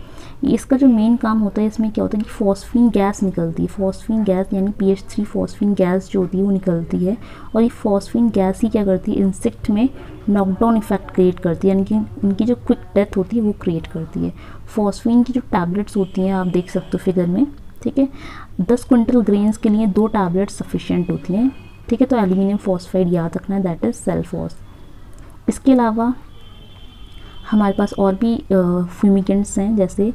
Speaker 1: इसका जो मेन काम होता है, इसमें क्या होता है कि फॉस्फिन गैस निकलती है। फॉस्फिन गैस यानी P H three phosphine gas जो होती है, वो निकलती है। और ये फॉस्फिन गैस ही क्या करती है? इंसेक्ट में नॉकडाउन इफ़ेक्ट क्रिएट करती है, यानी कि उनकी जो क्विक डेथ होती है, वो क्रिएट करती है। फॉस्फिन की जो टैबलेट्स होती हैं, आप देख सकते हो फिगर में, ठीक है? दस क्विंटल ग्रेन्स के लिए दो टैबलेट्स सफिशेंट होती हैं, ठीक है? तो एल्यूमिनियम फॉस्फाइड याद रखना है दैट इज़ सेल्फॉस इसके अलावा हमारे पास और भी फ्यूमिकेंट्स हैं, जैसे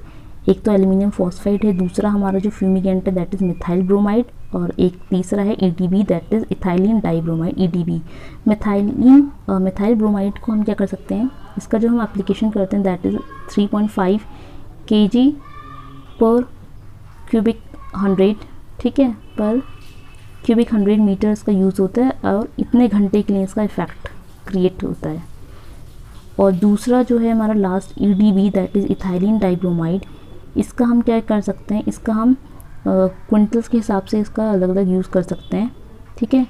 Speaker 1: एक तो एल्यूमिनियम फॉस्फाइड है, दूसरा हमारा जो फ्यूमिगेंट है दैट इज़ मिथाइल ब्रोमाइड और एक तीसरा है E D B that is ethylene dibromide E D B methylene methyl bromide को हम क्या कर सकते हैं? इसका जो हम एप्लीकेशन करते हैं that is three point five K G per cubic hundred ठीक है? पर क्यूबिक हंड्रेड मीटर इसका यूज़ होता है, और इतने घंटे के लिए इसका इफ़ेक्ट क्रिएट होता है। और दूसरा जो है हमारा last E D B that is ethylene dibromide इसका हम क्या कर सकते हैं? इसका हम क्विंटल्स के हिसाब से इसका अलग अलग यूज़ कर सकते हैं, ठीक है?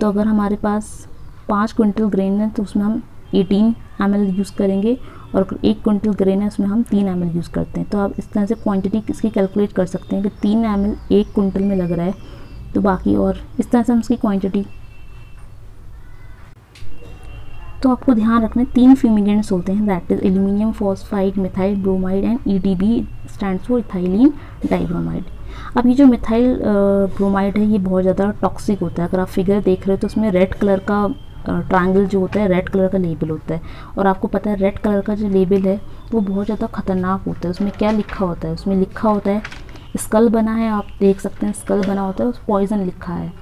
Speaker 1: तो अगर हमारे पास पाँच क्विंटल ग्रेन है तो उसमें हम एटीन एम यूज़ करेंगे और एक क्विंटल ग्रेन है, उसमें हम तीन एमएल यूज़ करते हैं। तो आप इस तरह से क्वांटिटी इसकी कैलकुलेट कर सकते हैं कि तीन एम एक क्विंटल में लग रहा है तो बाकी और इस तरह से हम इसकी क्वान्टिटी तो आपको ध्यान रखना है, तीन फ्यूमिगेंट्स होते हैं that is aluminium phosphide methyl bromide and EDB stand for ethylene dibromide अब ये जो मिथाइल ब्रोमाइड है, ये बहुत ज़्यादा टॉक्सिक होता है। अगर आप फिगर देख रहे हो तो उसमें रेड कलर का ट्रायंगल जो होता है रेड कलर का लेबल होता है। और आपको पता है रेड कलर का जो लेबल है, वो बहुत ज़्यादा ख़तरनाक होता है। उसमें क्या लिखा होता है? उसमें लिखा होता है, स्कल बना है। आप देख सकते हैं, स्कल बना होता है। उस पॉइज़न लिखा है।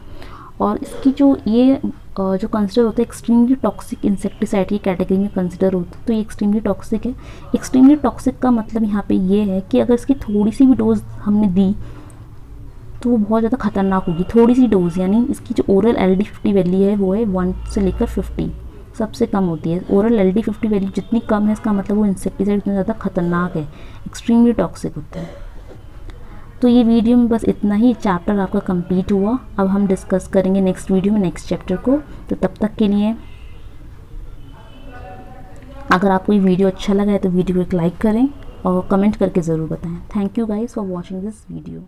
Speaker 1: और इसकी जो ये जो कंसिडर होता है एक्सट्रीमली टॉक्सिक इंसेक्टिसाइड की कैटेगरी में कंसिडर होता है तो ये एक्सट्रीमली टॉक्सिक है। एक्सट्रीमली टॉक्सिक का मतलब यहाँ पे ये है कि अगर इसकी थोड़ी सी भी डोज हमने दी तो वो बहुत ज़्यादा खतरनाक होगी। थोड़ी सी डोज यानी इसकी जो oral L D fifty value है, वो है वन से लेकर फिफ्टी सबसे कम होती है। Oral L D fifty value जितनी कम है, इसका मतलब वो इंसेक्टिसाइड इतना ज़्यादा खतरनाक है। एक्सट्रीमली टॉक्सिक होता है। तो ये वीडियो में बस इतना ही। चैप्टर आपका कंप्लीट हुआ। अब हम डिस्कस करेंगे नेक्स्ट वीडियो में नेक्स्ट चैप्टर को। तो तब तक के लिए, अगर आपको ये वीडियो अच्छा लगा है तो वीडियो को एक लाइक करें और कमेंट करके ज़रूर बताएँ। Thank you guys for watching this video